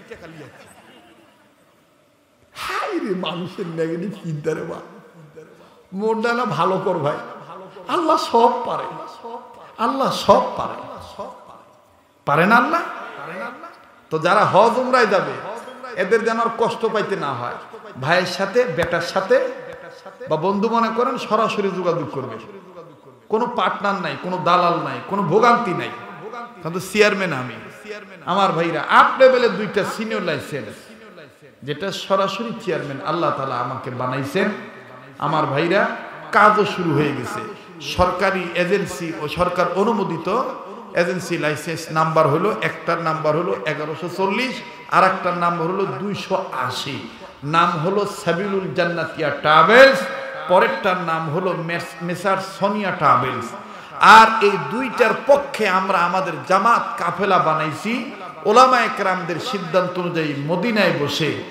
মানুষের নেগেটিভ চিন্তা বা। মনটা না ভালো কর ভাই। আল্লাহ সব পারে। আল্লাহ সব পারে। পারে না আল্লাহ? তো যারা হজ উমরায় যাবে, এদের যেন আর কষ্ট পাইতে না হয়। ভাইয়ের সাথে, বেটার সাথে বা বন্ধু মনে করেন, সরাসরি যোগাযোগ করবে। কোনো পার্টনার নাই, কোনো দালাল নাই, কোনো ভোগান্তি নাই। কিন্তু চেয়ারম্যান আমি, আমার ভাইরা আপ লেভেলের দুইটা সিনিয়র লাইসেন্স যেটা সরাসরি চেয়ারম্যান আল্লাহ তালা আমাকে বানাইছেন। আমার ভাইরা, কাজও শুরু হয়ে গেছে। সরকারি এজেন্সি ও সরকার অনুমোদিত এজেন্সি লাইসেন্স নাম্বার হলো, একটার নাম্বার হলো এগারোশো চল্লিশ আর একটার নাম্বার হলো দুইশো আশি। নাম হলো সাবিলুল জান্নাতিয়া ট্রাভেলস, পরেরটার নাম হলো মেস- মেসার সোনিয়া ট্রাভেলস। আর এই দুইটার পক্ষে আমরা আমাদের জামাত কাফেলা বানাইছি। ওলামা একরামদের সিদ্ধান্ত অনুযায়ী মদিনায় বসে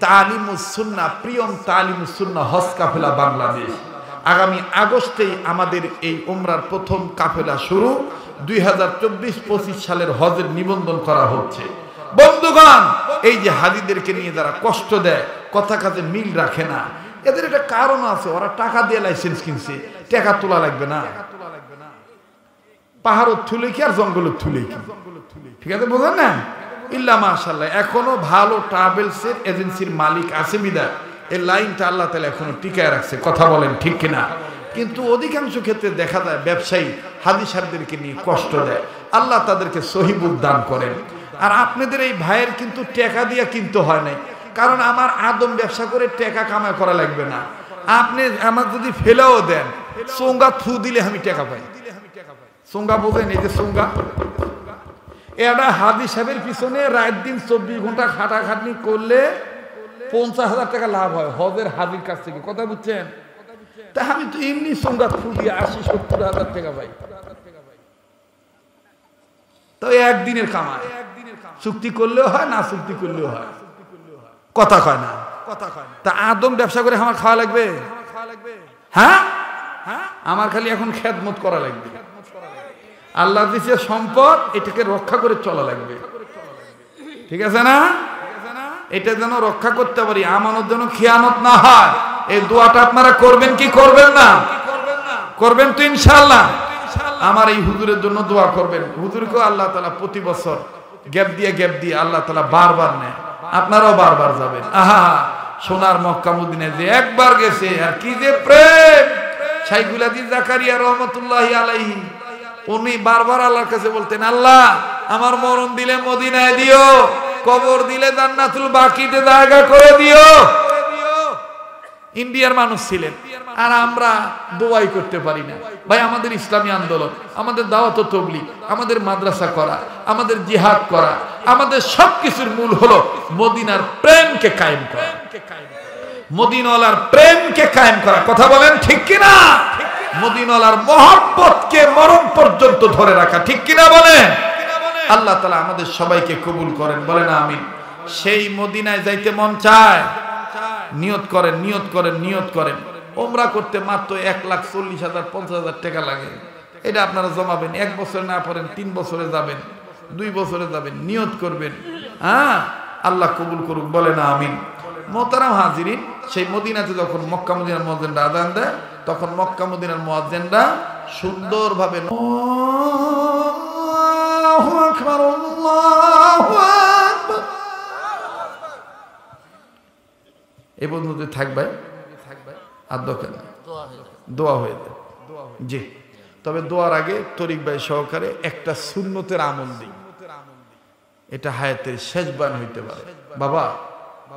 তালিমুসুন্না প্রিয়ম তালিমুসুন্না হজ কাফেলা বাংলাদেশ। আগামী আগস্টেই আমাদের এই উমরার প্রথম কাফেলা শুরু। দুই হাজার চব্বিশ পঁচিশ সালের হজের নিবন্ধন করা হচ্ছে। বন্ধুগণ, এই যে হাজিদেরকে নিয়ে যারা কষ্ট দেয়, কথা কাজে মিল রাখে না। এদের একটা কারণ আছে, ওরা টাকা দিয়ে লাইসেন্স কিনছে, টাকা তোলা লাগবে না। পাহাড় থুলে কি আর জঙ্গলের থুলে কি? ঠিক আছে, বোঝেন না? ইল্লা মাশাল্লাহ এখনও ভালো ট্রাভেলসের এজেন্সির মালিক আছে বিদায়। এই লাইনটা আল্লাহ তালা এখনও টিকায় রাখছে, কথা বলেন ঠিক কিনা? কিন্তু অধিকাংশ ক্ষেত্রে দেখা যায় ব্যবসায়ী হাদিসারদেরকে নিয়ে কষ্ট দেয়। আল্লাহ তাদেরকে সহিবুল দান করেন। আর আপনাদের এই ভাইয়ের কিন্তু টাকা দিয়ে কিনতে হয় নাই। কারণ আমার আদম ব্যবসা করে টাকা কামাই করা লাগবে না। আপনি আমার যদি ফেলেও দেন সোঙ্গা থু দিলে আমি টাকা পাই। সোঙ্গা বোঝেন এই যে সোঙ্গা এটা হাদি সাহেবের পিছনে রাত দিন চব্বিশ ঘণ্টা খাটাখাটনি করলে পঞ্চাশ হাজার টাকা লাভ হয়, হজের হাদির কাছ থেকে। কথা বুঝছেন? তা আমি তো এমনি থু দিয়ে আশি সত্তর হাজার টাকা পাই। তো একদিনের কামাই। চুক্তি করলেও হয়, না চুক্তি করলেও হয়। কথা কয় না। কথা কয় তা আদম ব্যবসা করে আমার খাওয়া লাগবে? হ্যাঁ? আমার খালি এখন খেদমত করা লাগবে। আল্লাহ দিছে সম্পদ, এটাকে রক্ষা করে চলা লাগবে। ঠিক আছে না? এটা যেন রক্ষা করতে পারি, আমানত যেন খেয়ানত না হয়। এই দোয়াটা আপনারা করবেন কি করবেন না? করবেন তো ইনশাল্লাহ আমার এই হুজুরের জন্য দোয়া করবেন। হুজুরকেও আল্লাহ তালা প্রতি বছর গ্যাপ দিয়ে গ্যাপ দিয়ে আল্লাহ তালা বারবার নেয়। আপনারাও বারবার যাবেন। আহা, সোনার মক্কা মদিনে যে একবার গেছে, আর কি যে প্রেম! শাইখুলাদি জাকারিয়া রহমতুল্লাহ আলাইহি, উনি বারবার আল্লাহর কাছে বলতেন, আল্লাহ, আমার মরণ দিলে মদিনায় দিও, কবর দিলে জান্নাতুল বাকিতে জায়গা করে দিও। ইন্ডিয়ার মানুষ ছিলেন। আর আমরা দোয়াই করতে পারি না। ভাই, আমাদের ইসলামী আন্দোলন, আমাদের দাওয়াত তবলিগ, আমাদের মাদ্রাসা করা, আমাদের জিহাদ করা, আমাদের সবকিছুর মূল হলো মদিনার প্রেমকে কায়েম করা। মদিনওয়ালার প্রেমকে কায়েম করা। কথা বলেন ঠিক কিনা? মদিনওয়ালার মহব্বতকে মরণ পর্যন্ত ধরে রাখা। ঠিক কিনা বলেন? আল্লাহ তালা আমাদের সবাইকে কবুল করেন। বলেন আমি সেই মদিনায় যাইতে মন চায়? নিয়ত করেন নিয়ত করেন নিয়ত করেন। ওমরা করতে মাত্র এক লাখ চল্লিশ হাজার, পঞ্চাশ হাজার টাকা লাগে। এটা আপনারা জমাবেন, এক বছরে না পড়েন, তিন বছরে যাবেন, দুই বছরে যাবেন, নিয়ত করবেন। হ্যাঁ? আল্লাহ কবুল করুক, বলে না, আমিন। মোতারাম হাজিরিন, সেই মদিনাতে যখন মক্কা মদিনার মহাজেনরা আদান দেয়, তখন মক্কা মদিনার মহাজেনরা সুন্দরভাবে আল্লাহু এই পর্যন্ত থাকবে? আর দরকার নেই। দোয়া হয়ে যায়। জি। তবে দোয়ার আগে তরিক ভাই সহকারে একটা শূন্যতের আমল দিই এটা হায়াতের শেষ বান হইতে পারে। বাবা,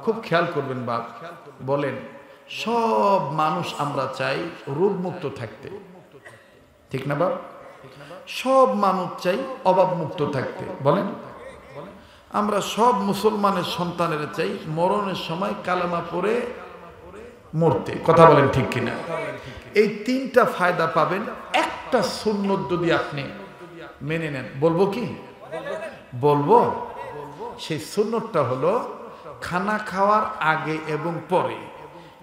খুব খেয়াল করবেন বাপ। বলেন, সব মানুষ আমরা চাই রোগ মুক্ত থাকতে। ঠিক না বাপ? সব মানুষ চাই অভাব মুক্ত থাকতে। বলেন। আমরা সব মুসলমানের সন্তানের চাই মরণের সময় কালামা পড়ে মরতে। কথা বলেন ঠিক কিনা? এই তিনটা ফায়দা পাবেন। একটা সুন্নত যদি আপনি মেনে নেন। বলব কি? বলব? সেই সুন্নতটা হলো খানা খাওয়ার আগে এবং পরে।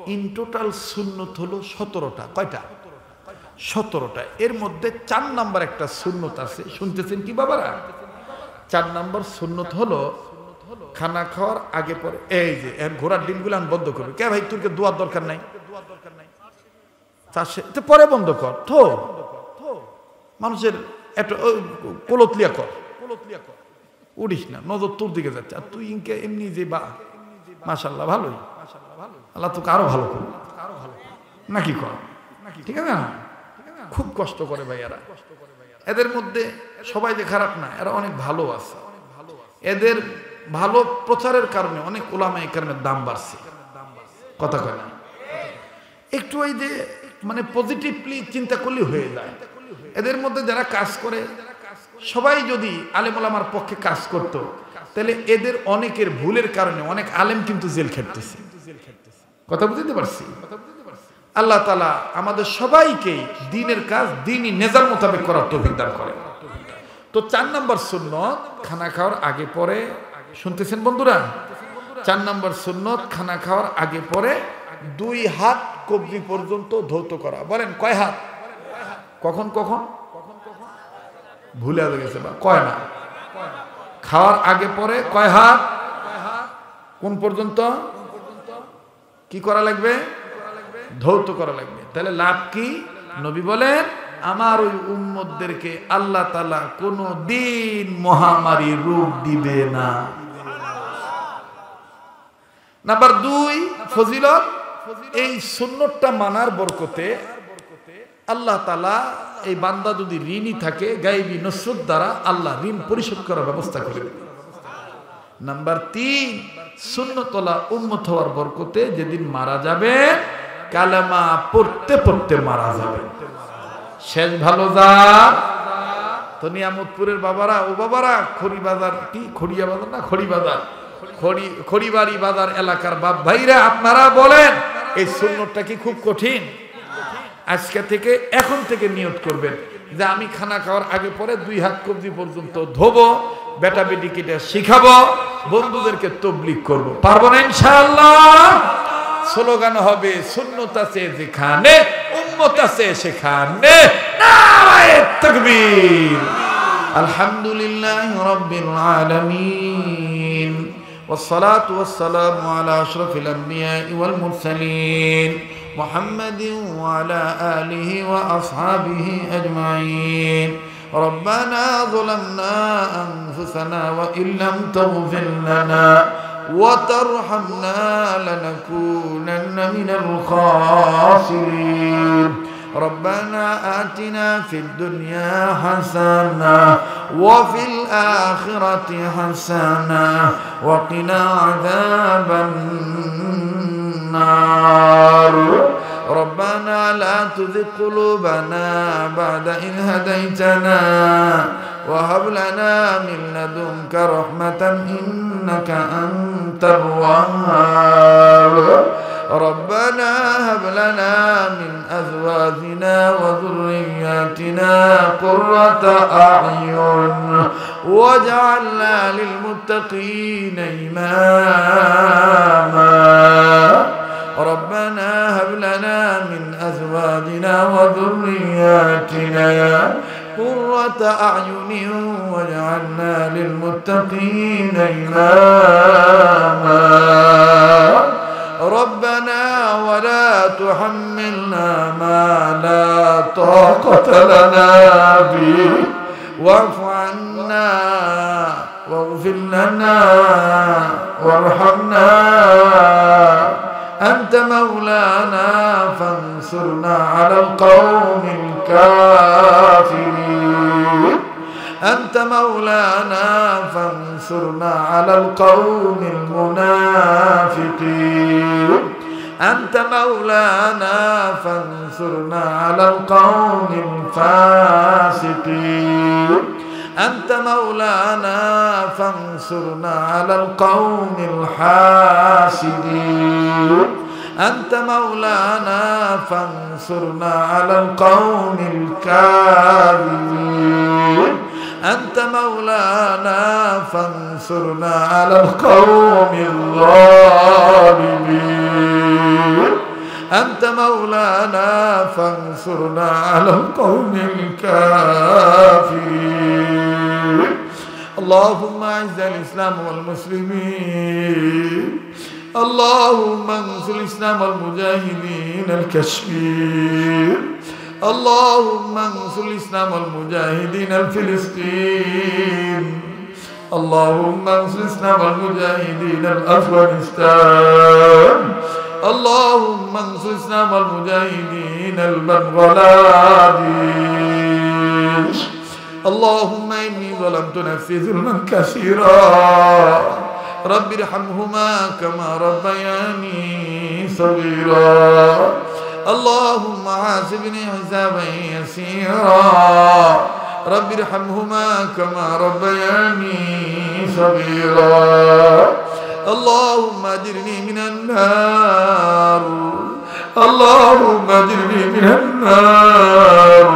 ইন টোটাল সুন্নত হলো সতেরোটা। কয়টা? সতেরোটা। এর মধ্যে চার নাম্বার একটা সুন্নত আছে। শুনতেছেন কি বাবারা? চার নম্বর সুন্নত হলো খানা খাওয়ার আগে পরে। এই যে ঘোড়ার ডিমগুলো আমি বন্ধ করবে। কে ভাই তোরকে দোয়ার দরকার নাই? তো পরে বন্ধ কর, থো। মানুষের একটা কোলতলিয়া কর। উড়িস না, নজর তোর দিকে যাচ্ছে। আর তুই ইনকে এমনি যে বা মাসাল্লাহ ভালোই। আল্লাহ তোকে আরও ভালো করবে নাকি কর? ঠিক আছে না? খুব কষ্ট করে ভাই এরা। এদের মধ্যে সবাই যে খারাপ না, এরা অনেক ভালো আছে। এদের ভালো প্রচারের কারণে অনেক ওলামা এই কারণে দাম বাড়ছে। কথা কয় না? একটু ওই যে মানে পজিটিভলি চিন্তা করলে হয়ে যায়। এদের মধ্যে যারা কাজ করে, সবাই যদি আলেম ওলামার পক্ষে কাজ করত, তাহলে এদের অনেকের ভুলের কারণে অনেক আলেম কিন্তু জেল খেটতেছে। কথা বুঝতে পারছি? আল্লাহ তালা আমাদের সবাইকে দিনের কাজ, দিনই নেজার মোতাবেক করার তৌফিক দান করে তো চার নম্বর সুন্নত খানা খাওয়ার আগে পরে, শুনতেছেন বন্ধুরা? চার নম্বর সুন্নত খানা খাওয়ার আগে পরে দুই হাত কবজি পর্যন্ত ধৌত করা। বলেন, কয় হাত? কখন কখন? ভুলে গেছে বা কয় না? খাওয়ার আগে পরে কয় হাত? কোন পর্যন্ত? কি করা লাগবে? ধৌত করা লাগবে। তাহলে লাভ কি? নবী বলেন আমার ওই উম্মতদেরকে আল্লাহ তালা কোনো দিন মহামারী রূপ দিবে না। নাম্বার দুই, ফজিলত, এই সুন্নতটা মানার বরকতে আল্লাহ তালা এই বান্দা যদি ঋণই থাকে গাইবি নসরত দ্বারা আল্লাহ ঋণ পরিশোধ করার ব্যবস্থা করে নাম্বার তিন শূন্যতলা উন্মত হওয়ার বরকতে যেদিন মারা যাবে কালেমা পড়তে পড়তে মারা যাবে শেষ ভালো যা। তো নিয়ামতপুরের বাবারা, ও বাবারা, খড়ি বাজার কি? খড়িয়া বাজার না খড়ি বাজার? খড়ি, খড়িবাড়ি বাজার এলাকার বাপ ভাইরা, আপনারা বলেন, এই শূন্যটা কি খুব কঠিন? আজকে থেকে, এখন থেকে নিয়ত করবেন যে আমি খানা খাওয়ার আগে পরে দুই হাত কবজি পর্যন্ত ধোবো, বেটা বেটি কেটে শিখাবো, বন্ধুদেরকে তবলিক করব। পারব না ইনশাআল্লাহ? স্লোগান হবে শূন্যত আছে যেখানে উম্মত আছে সেখানে নারায়ে তাকবীর الحمد لله رب العالمين والصلاة والسلام على أشرف الأنبياء والمرسلين محمد وعلى آله وأصحابه أجمعين ربنا ظلمنا أنفسنا وإن لم تغفر لنا وترحمنا لنكونن من الخاسرين. ربنا آتنا في الدنيا حسنة وفي الآخرة حسنة وقنا عذاب النار. ربنا لا تذق قلوبنا بعد إذ هديتنا وهب لنا من لدنك رحمة إنك أنت الوهاب. ربنا هب لنا من أزواجنا وذرياتنا قرة أعين واجعلنا للمتقين إماما. ربنا هب لنا من أزواجنا وذرياتنا قرة أعين واجعلنا للمتقين إماما. ربنا ولا تحملنا ما لا طاقة لنا به. واعف عنا واغفر لنا وارحمنا. أنت مولانا فانصرنا على القوم الكافرين. أنت مولانا فانصرنا على القوم المنافقين. أنت مولانا فانصرنا على القوم الفاسقين. أنت مولانا فانصرنا على القوم الحاسدين. أنت مولانا فانصرنا على القوم الكاذبين. أنت مولانا فانصرنا على القوم الظالمين. أنت مولانا فانصرنا على القوم الكافرين. اللهم أعز الإسلام والمسلمين. اللهم انصر الإسلام والمجاهدين الكشمير. اللهم انصر الإسلام والمجاهدين الفلسطين. اللهم انصر الإسلام والمجاهدين الأفغانستان. اللهم انصر الإسلام والمجاهدين البنغلاديش اللهم إني ظلمت نفسي ظلما كثيرا. رب ارحمهما كما ربياني صغيرا. اللهم عاتبني حسابا يسيرا. رب ارحمهما كما ربياني صغيرا. اللهم اجرني من النار. اللهم اجرني من النار.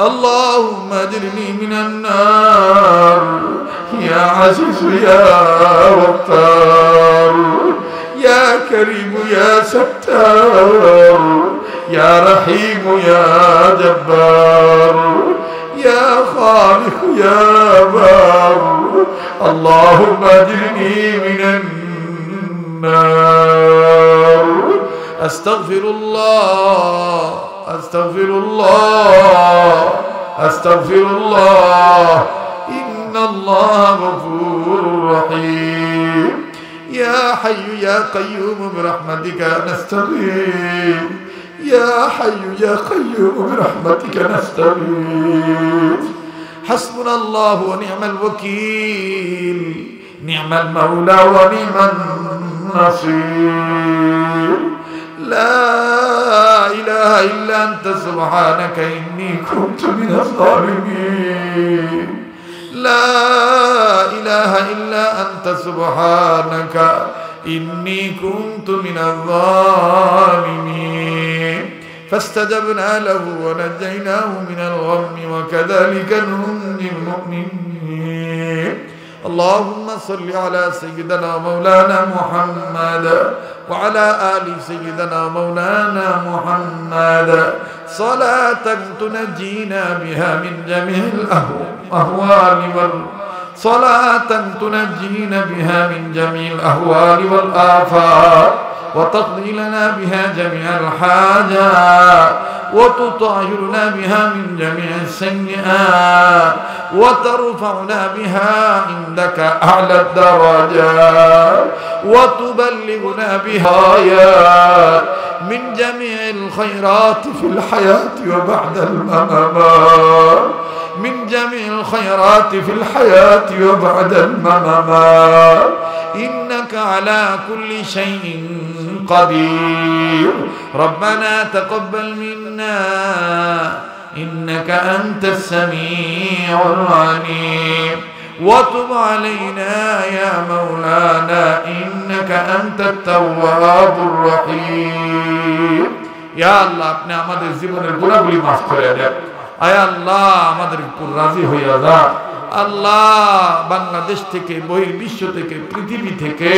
اللهم اجرني من النار. يا عزيز يا غفار يا كريم يا ستار. يا رحيم يا جبار. يا خالق يا بار اللهم اجرني من النار. أستغفر الله أستغفر الله أستغفر الله. إن الله غفور رحيم. يا حي يا قيوم برحمتك نستغيث. يا حي يا قيوم برحمتك نستغيث. حسبنا الله ونعم الوكيل. نعم المولى ونعم النصير. لا إله إلا أنت سبحانك إني كنت من الظالمين. لا إله إلا أنت سبحانك. إني كنت من الظالمين. فاستجبنا له ونجيناه من الغم وكذلك ننجي المؤمنين. اللهم صل على سيدنا مولانا محمد وعلى آل سيدنا مولانا محمد. صلاة تنجينا بها من جميع الأهوال وال صلاة تنجينا بها من جميع الأهوال والآفات وتقضي لنا بها جميع الحاجات وتطهرنا بها من جميع السيئات وترفعنا بها عندك أعلى الدرجات وتبلغنا بها آيات من جميع الخيرات في الحياة وبعد الممات. من جميع الخيرات في الحياة وبعد الممات إنك على كل شيء قدير ربنا تقبل منا إنك أنت السميع العليم وتب علينا يا مولانا إنك أنت التواب الرحيم يا الله আপনি আমাদের জীবনের গুণাগুলি মাফ করে দেন আয় আল্লাহ, আমাদের রাজি হইয়া যা। আল্লাহ, বাংলাদেশ থেকে বহির্বিশ্ব থেকে, পৃথিবী থেকে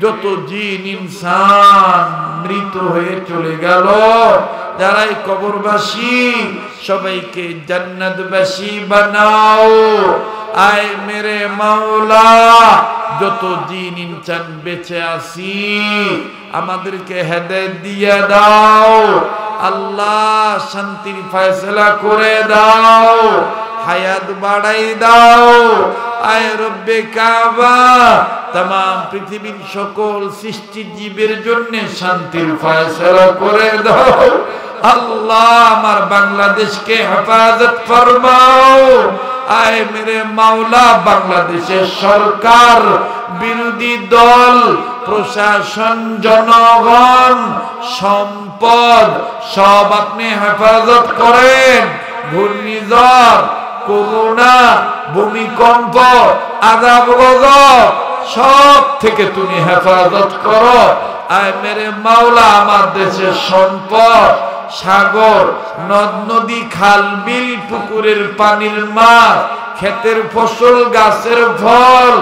যত জিন, ইনসান মৃত হয়ে চলে গেল যারাই কবরবাসী, সবাইকে জান্নাতবাসী বানাও। আয় মেরে মাওলা, যত দিন ইনসান বেঁচে আসি আমাদেরকে হেদায়েত দিয়ে দাও। আল্লাহ শান্তির ফয়সলা করে দাও, হায়াত বাড়াই দাও। আয় রব্বে কাবা তাম পৃথিবীর সকল সৃষ্টি জীবের জন্য শান্তির ফয়সলা করে দাও। আল্লাহ আমার বাংলাদেশকে হেফাজত ফরমাও। আয় মেরে মাওলা, বাংলাদেশের সরকার, বিরোধী দল, প্রশাসন, জনগণ, সম্পদ, সব আপনি হেফাজত করেন। ঘূর্ণিঝড়, করোনা, ভূমিকম্প, আজাব সব থেকে তুমি হেফাজত করো। আয় মেরে মাওলা, আমার দেশের সম্পদ সাগর, নদ, নদী, খাল, বিল, পুকুরের পানির মাছ, ক্ষেতের ফসল, গাছের ফল,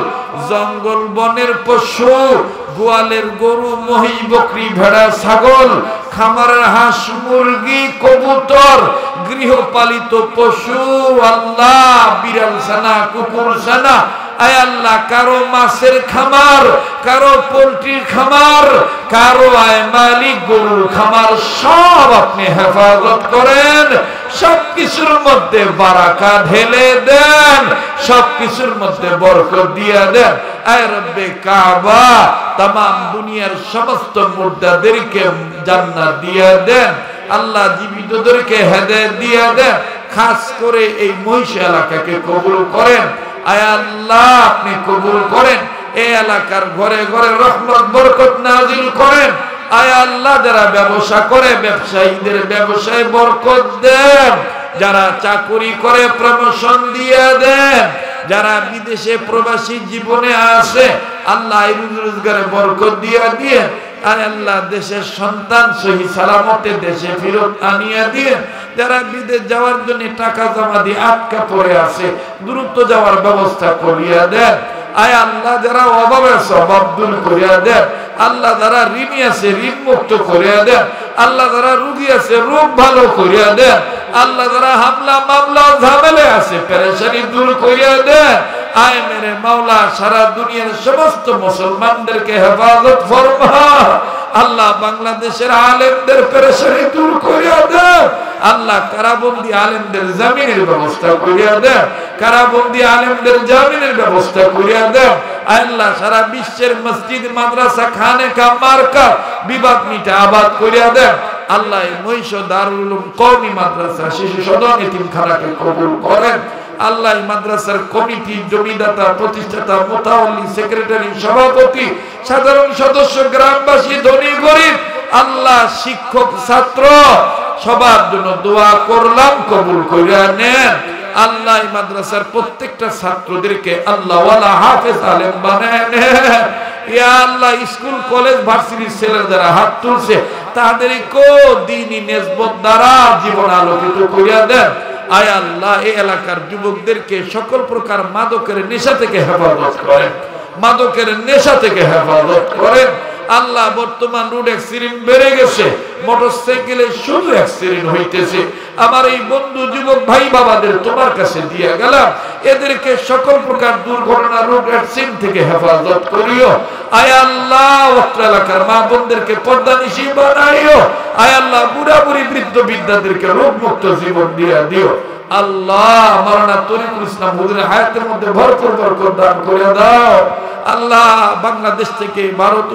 জঙ্গল বনের পশু, গোয়ালের গরু, মহি, বকরি, ভেড়া, ছাগল, খামারের হাঁস, মুরগি, কবুতর, গৃহপালিত পশু, আল্লাহ, বিড়াল সানা কুকুর সানা আয় আল্লাহ, কারও মাছের খামার, কারও পোলট্রির খামার, কারও আয় মালিক গরুর খামার, সব আপনি হেফাজত করেন। সব কিছুর মধ্যে বারাকা ঢেলে দেন সব কিছুর মধ্যে বরকত দিয়ে দেন। কাবা দুনিয়ার সমস্ত মুর্দাদেরকে জান্নাত দিয়ে দেন। আল্লাহ জীবিতদেরকে হেদায়েত দিয়ে দেন। খাস করে এই মহিষ এলাকাকে কবুল করেন। আয় আল্লাহ, আপনি কবুল করেন। এই এলাকার ঘরে ঘরে রহমত, বরকত নাজিল করেন। আয় আল্লাহ, যারা ব্যবসা করে, ব্যবসায়ীদের ব্যবসায় বরকত দেন। যারা চাকুরি করে প্রমোশন দিয়ে দেন, যারা বিদেশে প্রবাসী জীবনে আসে আল্লাহ রোজগারে বরকত দিয়ে দিয়ে, আর আল্লাহ দেশের সন্তান সহি সালামতে দেশে ফেরত আনিয়া দিয়ে, যারা বিদেশ যাওয়ার জন্য টাকা জমা দিয়ে আটকা পড়ে আছে, দ্রুত যাওয়ার ব্যবস্থা করিয়া দেন। আয় আল্লাহ যারা করিয়া আল্লাহ যারা ঋণী আছে ঋণ মুক্ত করিয়া আল্লাহ যারা রুগী আছে ভালো করিয়া আল্লাহ যারা হামলা, মামলা, ঝামেলে আছে, পেরেশানি দূর করিয়া দেন আয় মেরে মাওলা, সারা দুনিয়ার সমস্ত মুসলমানদেরকে হেফাজত ফরমা। আল্লাহ বাংলাদেশের আলেমদের পেরেশানি দূর করিয়া দেন আল্লাহ কারাবন্দি আলেমদের জামিনের ব্যবস্থা করিয়া দেন। কারাবন্দি আলেমদের জামিনের ব্যবস্থা করিয়া দেন। আল্লাহ সারা বিশ্বের মসজিদ, মাদ্রাসা খানে কা মার্কা বিবাদ মিটা আবাদ করিয়া দেন। আল্লাহ মহিষ দারুল কওমি মাদ্রাসা শিশু সদন এতিমখানাকে কবুল করেন। আল্লাহ মাদ্রাসার কমিটি, জমিদাতা, প্রতিষ্ঠাতা মোতাওয়াল্লি সেক্রেটারি, সভাপতি, সাধারণ সদস্য, গ্রামবাসী, ধনী, গরিব, আল্লাহ শিক্ষক, ছাত্র সবার জন্য দোয়া করলাম, কবুল করিয়া নেন। আল্লাহ মাদ্রাসার প্রত্যেকটা ছাত্রদেরকে আল্লাহ হাফেজ আলেম বানায় নেন। আল্লাহ, স্কুল, কলেজ, ভার্সিটির হাত তুলছে দিনই নেসবত দ্বারা জীবন আলোকিত করিয়া দেন। আয় আল্লাহ, এই এলাকার যুবকদেরকে সকল প্রকার মাদকের নেশা থেকে হেফাজত করেন। মাদকের নেশা থেকে হেফাজত করেন। আল্লাহ বর্তমান রোড অ্যাক্সিডেন্ট বেড়ে গেছে মোটরসাইকেলে শুধু অ্যাক্সিডেন্ট হইতেছে। আমার এই বন্ধু যুবক ভাই বাবাদের তোমার কাছে দিয়ে গেলাম। এদেরকে সকল প্রকার দুর্ঘটনা, রোড অ্যাক্সিডেন্ট থেকে হেফাজত করিও। আয় আল্লাহ এলাকার মা বোনদেরকে পর্দা নিশি বানাইও। আয় আল্লাহ বুড়া বুড়ি বৃদ্ধ বিদ্যাদেরকে জীবন দিয়া দিও। আল্লাহ মারানা তরিকুল ইসলাম হায়াতের মধ্যে ভরপুর বরকত দান করে দাও। আল্লাহ, বাংলাদেশ থেকে ভারত